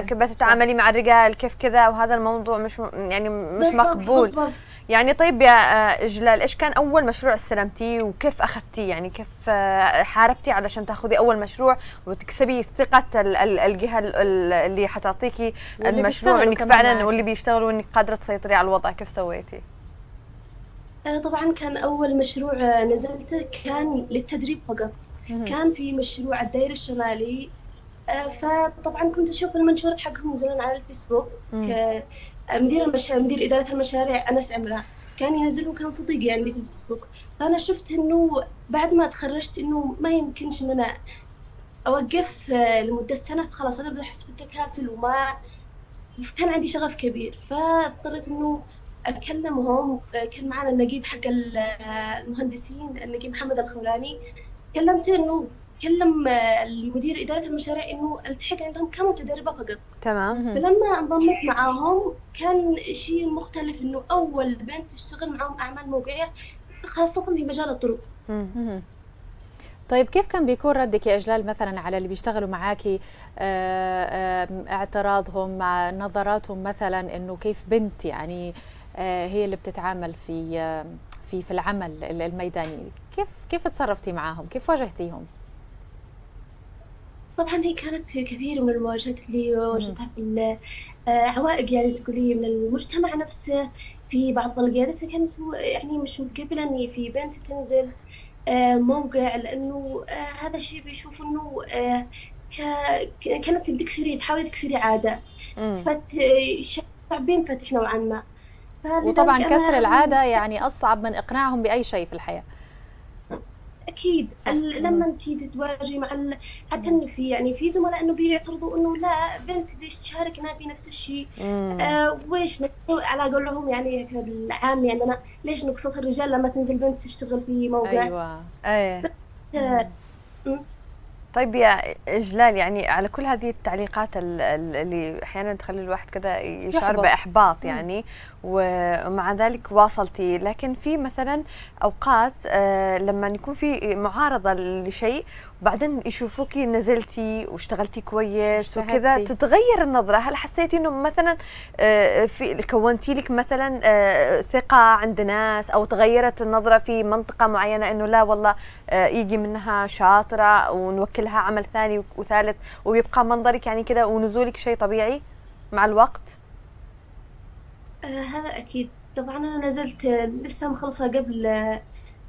S2: كيف بتتعاملي مع الرجال؟ كيف كذا؟ وهذا الموضوع مش يعني مش مقبول. بالضبط. يعني طيب يا آه، جلال إيش كان أول مشروع استلمتيه؟ وكيف أخذتيه؟ يعني كيف آه، حاربتي علشان تاخذي أول مشروع؟ وتكسبي ثقة الجهة اللي حتعطيكي المشروع إنك فعلا واللي بيشتغلوا إنك قادرة تسيطري على الوضع. كيف سويتي؟
S7: آه، طبعا كان أول مشروع آه، نزلته كان للتدريب فقط. كان في مشروع الدائري الشمالي. آه، فطبعا كنت أشوف المنشورات حقهم ينزلون على الفيسبوك. مدير المشاريع مدير إدارة المشاريع أنس عمران. كان ينزل وكان صديقي عندي في الفيسبوك. فأنا شفت إنه بعد ما تخرجت إنه ما يمكنش إن أنا أوقف لمدة سنة. خلاص أنا بحس بالتكاسل وما كان عندي شغف كبير. فاضطريت إنه اكلمهم كان معنا النقيب حق المهندسين النقيب محمد الخولاني. كلمته إنه كلم المدير إدارة المشاريع إنه ألتحق عندهم كمتدربة فقط.
S2: تمام.
S7: فلما انضمت معاهم كان شيء مختلف إنه أول بنت تشتغل معاهم أعمال موقعية خاصة في مجال الطرق.
S1: طيب كيف كان بيكون ردك يا أجلال مثلا على اللي بيشتغلوا معاكي اعتراضهم مع نظراتهم مثلا إنه كيف بنت يعني آه، هي اللي بتتعامل في آه، في في العمل الميداني. كيف كيف تصرفتي معاهم؟ كيف واجهتيهم؟
S7: طبعا هي كانت كثير من المواجهات اللي واجهتها في آه، عوائق يعني تقولي من المجتمع نفسه. في بعض القيادات كانت يعني مش متقبلة اني في بنت تنزل موقع لأنه هذا الشيء بيشوف إنه كانت تكسري تحاولي تكسري عادات. فت شعب بينفتح نوعا ما.
S1: وطبعا كسر العادة يعني أصعب من إقناعهم بأي شيء في الحياة.
S7: أكيد. لما أنت تتواجهي مع حتى إنه في يعني في زملاء إنه بيعترضوا إنه لا بنت ليش تشاركنا في نفس الشيء؟ آه ويش على قولهم يعني العام يعني أنا ليش نقصد الرجال لما تنزل بنت تشتغل في موقع؟
S1: أيوه.
S2: إيه. آه طيب يا جلال يعني على كل هذه التعليقات اللي أحيانا تخلي الواحد كذا يشعر بإحباط يعني ومع ذلك واصلتي. لكن في مثلا أوقات آه لما يكون في معارضة لشيء وبعدين يشوفوك نزلتي واشتغلتي كويس وكذا تتغير النظرة. هل حسيتي إنه مثلا آه في كونتي لك مثلا آه ثقة عند ناس أو تغيرت النظرة في منطقة معينة إنه لا والله يجي منها شاطرة ونوكلها عمل ثاني وثالث ويبقى منظرك يعني كذا ونزولك شيء طبيعي مع الوقت؟
S7: آه هذا أكيد. طبعا أنا نزلت لسه مخلصة قبل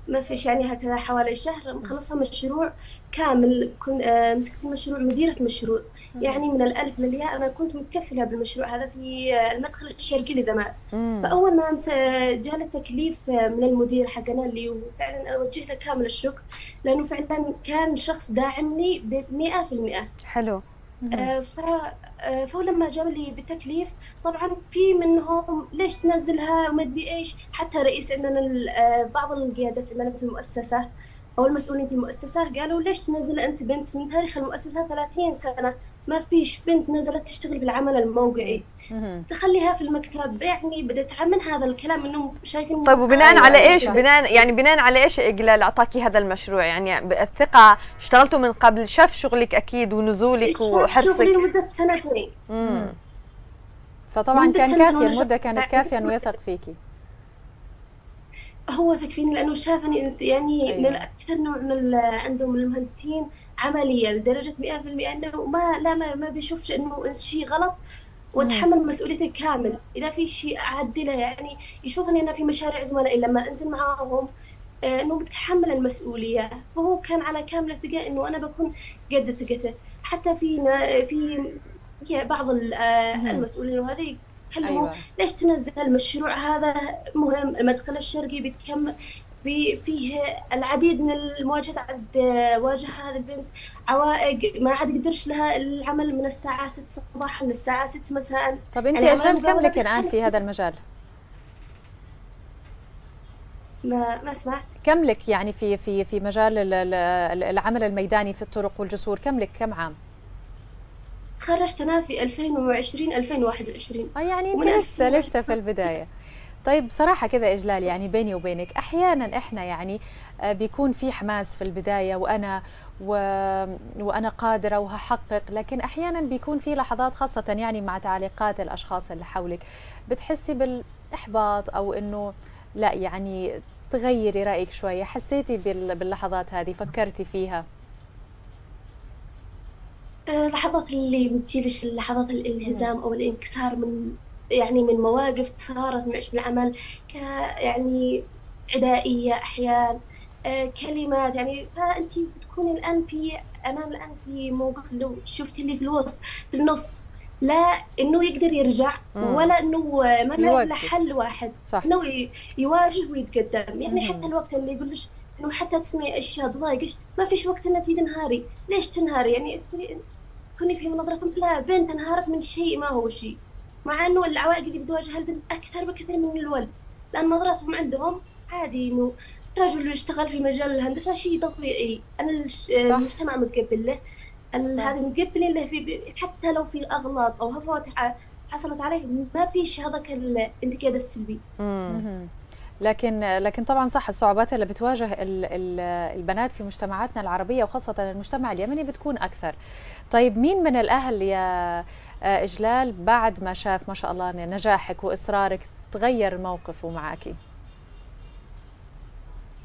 S7: ما فيش يعني هكذا حوالي شهر مخلصة مشروع كامل كنت آه مسكت المشروع مديرة مشروع يعني من الألف للياء أنا كنت متكفلة بالمشروع هذا في آه، المدخل الشرقي لدمام فأول ما جاني التكليف آه، من المدير حقنا اللي فعلا أوجه له كامل الشكر لأنه فعلا كان شخص داعمني بمئة في المئة.
S2: حلو.
S7: آه، ف آه، فهو لما جاب لي بالتكليف طبعا في منهم ليش تنزلها وما أدري إيش؟ حتى رئيس عندنا آه، بعض القيادات عندنا في المؤسسة أو المسؤولين في المؤسسة قالوا ليش تنزل أنت بنت من تاريخ المؤسسة 30 سنة؟ ما فيش بنت نزلت تشتغل بالعمل الموقعي. تخليها في المكتب يعني بدأت من هذا الكلام إنه شايفين
S2: طيب وبناء على
S1: إيش.
S2: بناء يعني بناء على إيش إقلال اعطاكي هذا المشروع يعني الثقة اشتغلتوا من قبل شاف شغلك أكيد ونزولك
S7: شغلي
S2: وحرصك
S7: لمدة سنتين.
S1: فطبعا كان كافي المده. كانت كافيه انه يثق فيكي
S7: هو ثقفيني لأنه شافني يعني
S1: أيوة.
S7: من الأكثر نوع من عندهم المهندسين عملية لدرجة 100% أنه ما لا ما, ما بيشوفش إنه شيء غلط واتحمل مسؤوليته كامل إذا في شيء أعدله يعني يشوفني أنا في مشاريع زملائي لما أنزل معاهم آه، إنه بتحمل المسؤولية فهو كان على كامل الثقة إنه أنا بكون قد ثقته حتى في في بعض آه،. المسؤولين وهذا
S1: أيوه.
S7: ليش تنزل المشروع هذا مهم؟ المدخل الشرقي بيتكمل بي- فيه العديد من المواجهات عند واجه هذه البنت. عوائق ما عاد يقدرش لها العمل من الساعة 6 صباحا للساعة 6 مساء.
S1: طب انت
S7: يعني
S1: اجلال كم لك الان في. هذا المجال؟
S7: ما ما سمعت.
S1: كم لك يعني في في في مجال ال- ال- العمل الميداني في الطرق والجسور؟ كم لك؟ كم عام؟
S7: تخرجت أنا في 2020 2021
S1: آه يعني
S7: أنت
S1: لسه
S7: 2020
S1: لسه في البداية. طيب صراحة كذا إجلال يعني بيني وبينك. أحيانا إحنا يعني آه، بيكون في حماس في البداية وأنا و... وأنا قادرة وهحقق لكن أحيانا بيكون في لحظات خاصة يعني مع تعليقات الأشخاص اللي حولك. بتحسي بالإحباط أو إنه لا يعني تغيري رأيك شوية؟ حسيتي بال... باللحظات هذه؟ فكرتي فيها؟
S7: آه، لحظات اللي بتجيلش لحظات الانهزام أو الانكسار من يعني من مواقف صارت معش بالعمل ك يعني عدائية أحيان آه، كلمات يعني فأنت بتكوني الآن في أنا الآن في موقف لو شفت اللي في الوسط في النص لا إنه يقدر يرجع
S2: مم.
S7: ولا إنه ما له حل واحد
S1: صح
S7: إنه يواجه ويتقدم يعني. حتى الوقت اللي يقولش انه حتى تسمعي اشياء تضايقش ما فيش وقت انك تنهاري. ليش تنهاري؟ يعني تكوني تكوني في نظرتهم لا بنت انهارت من شيء ما هو شيء. مع إنه العوائق اللي بتواجهها البنت أكثر بكثير من الولد. لأن نظرتهم عندهم عادي إنه رجل يشتغل في مجال الهندسة شيء طبيعي.
S1: أنا.
S7: المجتمع متقبل له. هذه متقبلين له في حتى لو في اغلاط أو هفوات حصلت عليه ما فيش هذاك الانتقاد السلبي.
S1: لكن لكن طبعا صح الصعوبات اللي بتواجه ال- ال- البنات في مجتمعاتنا العربية وخاصة المجتمع اليمني بتكون أكثر. طيب مين من الأهل يا إجلال بعد ما شاف ما شاء الله نجاحك وإصرارك تغير الموقف معك؟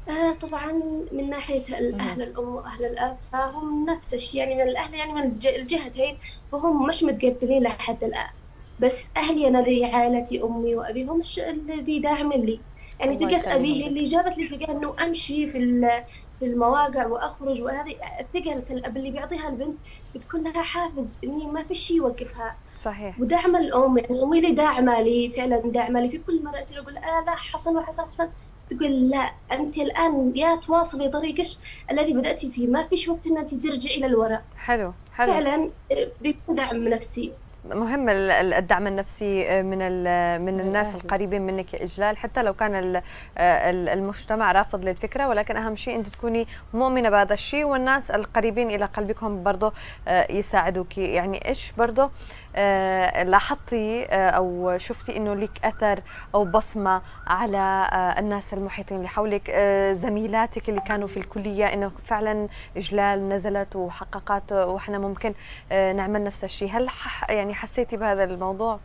S7: آه طبعا من ناحية الأهل الأم وأهل الأب فهم نفس الشيء يعني من الأهل يعني من الج- الجهتين فهم مش متقبلين لحد الآن بس أهلي أنا ذي عائلتي أمي وأبي هم الذي داعم لي يعني ثقة
S1: يسلمك.
S7: أبي هي اللي جابت لي ثقة إنه أمشي في في المواقع وأخرج وهذه ثقة الأب اللي بيعطيها البنت بتكون لها حافز إني ما في شيء يوقفها.
S2: صحيح.
S7: ودعم الأم يعني أمي لي داعمة لي فعلا داعمة لي. في كل مرة أصير أقول آه لا حصل وحصل حصل تقول لا أنت الآن يا تواصلي طريقك الذي بدأتي فيه. ما فيش وقت أن أنت ترجعي للوراء.
S2: حلو حلو.
S7: فعلا آه، بيكون دعم نفسي.
S2: مهم ال- ال- الدعم النفسي من ال- من الناس. القريبين منك يا إجلال حتى لو كان ال- المجتمع رافض للفكرة ولكن أهم شيء أنت تكوني مؤمنة بهذا الشيء والناس القريبين إلى قلبكم برضه آه، يساعدوك يعني إيش برضه آه، لاحظتي آه، أو شفتي إنه لك أثر أو بصمة على آه، الناس المحيطين اللي حولك آه، زميلاتك اللي كانوا في الكلية إنه فعلا إجلال نزلت وحققت وإحنا ممكن آه، نعمل نفس الشيء هل يعني حسيتي بهذا الموضوع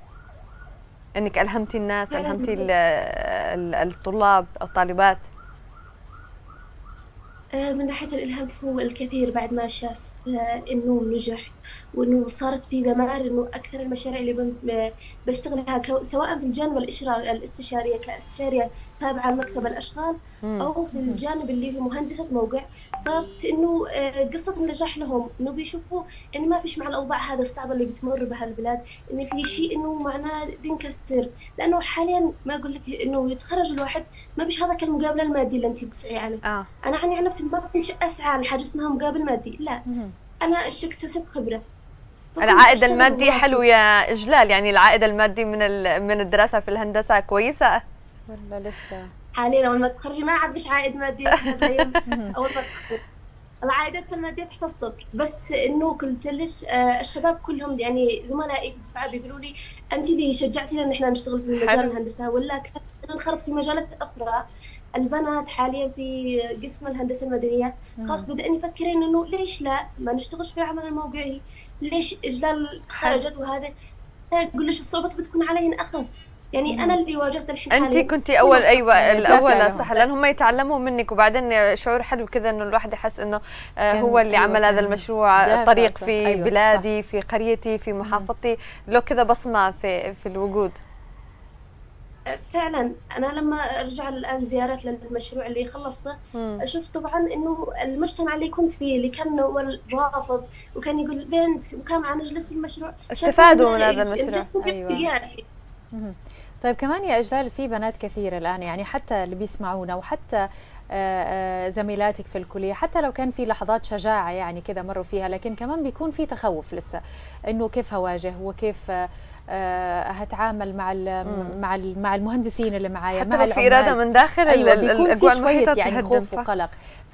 S2: إنك ألهمتي الناس. ألهمتي ال- ال- الطلاب الطالبات
S7: آه، من ناحية الإلهام فهو الكثير بعد ما شاف آه، إنه نجح وإنه صارت في ذمار إنه أكثر المشاريع اللي ب- بشتغلها سواء في الجانب الإشراف الاستشارية كاستشارية تابعة لمكتب الأشغال
S2: مم.
S7: أو في الجانب اللي هو مهندسة موقع. صارت إنه آه، قصة النجاح لهم إنه بيشوفوا إن ما فيش مع الأوضاع هذا الصعبة اللي بتمر بها البلاد إن في شيء إنه معناه دينكستر لأنه حاليا ما أقول لك إنه يتخرج الواحد ما بيش هذاك المقابلة المادي اللي أنت بتسعي عليه.
S2: آه.
S7: أنا عني عن نفسي ما كنتش أسعى لحاجة اسمها مقابل مادي لا.
S1: مهم.
S7: أنا إيش اكتسب خبرة.
S2: العائد المادي حلو يا إجلال يعني العائد المادي من من الدراسة في الهندسة كويسة؟
S1: ولا لسه؟
S7: حاليا أول ما تخرجي ما عاد عائد مادي أول ما العائدات المادية تحت الصفر. بس إنه قلت ليش آه الشباب كلهم يعني زملائي في الدفعة بيقولوا لي انت اللي شجعتينا إن إحنا نشتغل في مجال الهندسة ولا أنا انخرطت في مجالات أخرى. البنات حاليا في قسم الهندسة المدنية. خلاص بدأني يفكرين إنه ليش لا؟ ما نشتغلش في العمل الموقعي ليش إجلال خرجت وهذا؟ أقول ليش الصعوبة بتكون علينا أخف. يعني أنا اللي واجهت الحين
S2: انت كنتي اول أيوه الأول صح لأن هم يتعلموا منك وبعدين شعور حلو كذا إنه الواحد يحس إنه آه، هو اللي عمل هذا المشروع طريق في أيوة بلادي صح. في قريتي في محافظتي لو كذا بصمة في في الوجود.
S7: فعلا أنا لما أرجع الآن زيارات للمشروع اللي خلصته أشوف طبعا إنه المجتمع اللي كنت فيه اللي كان أول رافض وكان يقول بنت وكان معنا نجلس في المشروع
S2: استفادوا من هذا المشروع.
S1: أيوه. طيب كمان يا أجلال في بنات كثيرة الآن يعني حتى اللي بيسمعونا وحتى آه، آه، زميلاتك في الكلية حتى لو كان في لحظات شجاعة يعني كذا مروا فيها لكن كمان بيكون في تخوف لسه إنه كيف هواجه وكيف آه، هتعامل مع مع مع المهندسين اللي معايا
S2: مع لو في إرادة من داخل أيوة
S1: الأجواء المحيطة يعني خوف وقلق.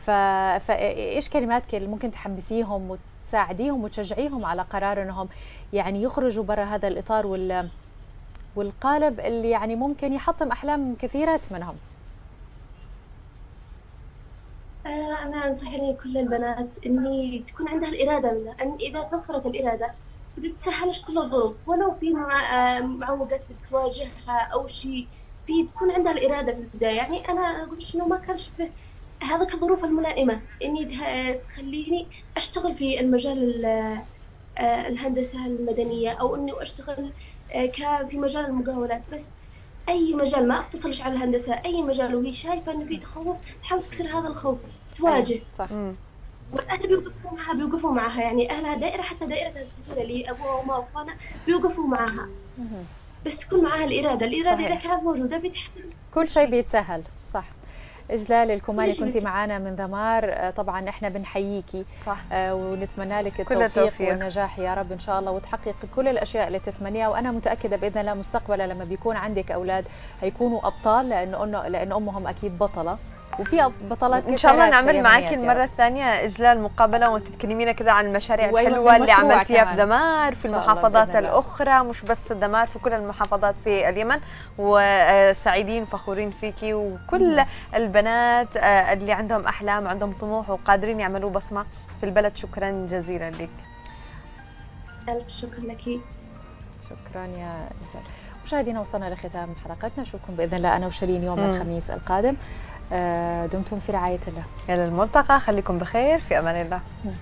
S1: فايش كلماتك اللي ممكن تحمسيهم وتساعديهم وتشجعيهم على قرار انهم يعني يخرجوا برا هذا الإطار وال والقالب اللي يعني ممكن يحطم أحلام كثيرات منهم.
S7: أنا أنصح يعني كل البنات إني تكون عندها الإرادة منها أن إذا توفرت الإرادة بتتسهلش كل الظروف ولو في معوقات بتواجهها أو شيء في تكون عندها الإرادة في البداية. يعني أنا أقول إنه ما كانش في هذاك الظروف الملائمة إني تخليني أشتغل في المجال الهندسة المدنية أو إني أشتغل آه، في مجال المقاولات. بس أي مجال ما أختصرش على الهندسة أي مجال وهي شايفة إنه في تخوف تحاول تكسر هذا الخوف تواجه.
S1: صح.
S7: والأهل بيوقفوا معها بيوقفوا معها. يعني أهلها دائرة حتى دائرتها الصغيره اللي أبوها وأمها وأخوانها بيوقفوا معها. بس تكون معها الإرادة. الإرادة إذا كانت موجودة بيتحل
S1: كل شيء بيتسهل صح. إجلال الكوماني كنت معنا من ذمار آه، طبعا إحنا بنحييكي. صح. آه ونتمنى لك التوفيق, التوفيق. والنجاح يا رب إن شاء الله. وتحقق كل الأشياء اللي تتمنيها. وأنا متأكدة بإذن الله مستقبلا لما بيكون عندك أولاد هيكونوا أبطال لأنه لأن أمهم أكيد بطلة. وفي بطلات
S2: إن شاء الله نعمل معك المرة الثانية إجلال مقابلة وانت تكلمينا كذا عن المشاريع الحلوة اللي عملتيها في دمار في المحافظات الأخرى مش بس دمار في كل المحافظات في اليمن وسعيدين فخورين فيكي وكل مم. البنات آه، اللي عندهم أحلام عندهم طموح وقادرين يعملوا بصمة في البلد. شكرا جزيلا لك.
S7: ألف شكر لك.
S1: شكرا يا إجلال. مشاهدينا وصلنا لختام حلقتنا. نشوفكم بإذن الله أنا وشيرين يوم مم. الخميس القادم. آه، دمتم في رعاية الله.
S2: إلى الملتقى. خليكم بخير. في أمان الله. نعم.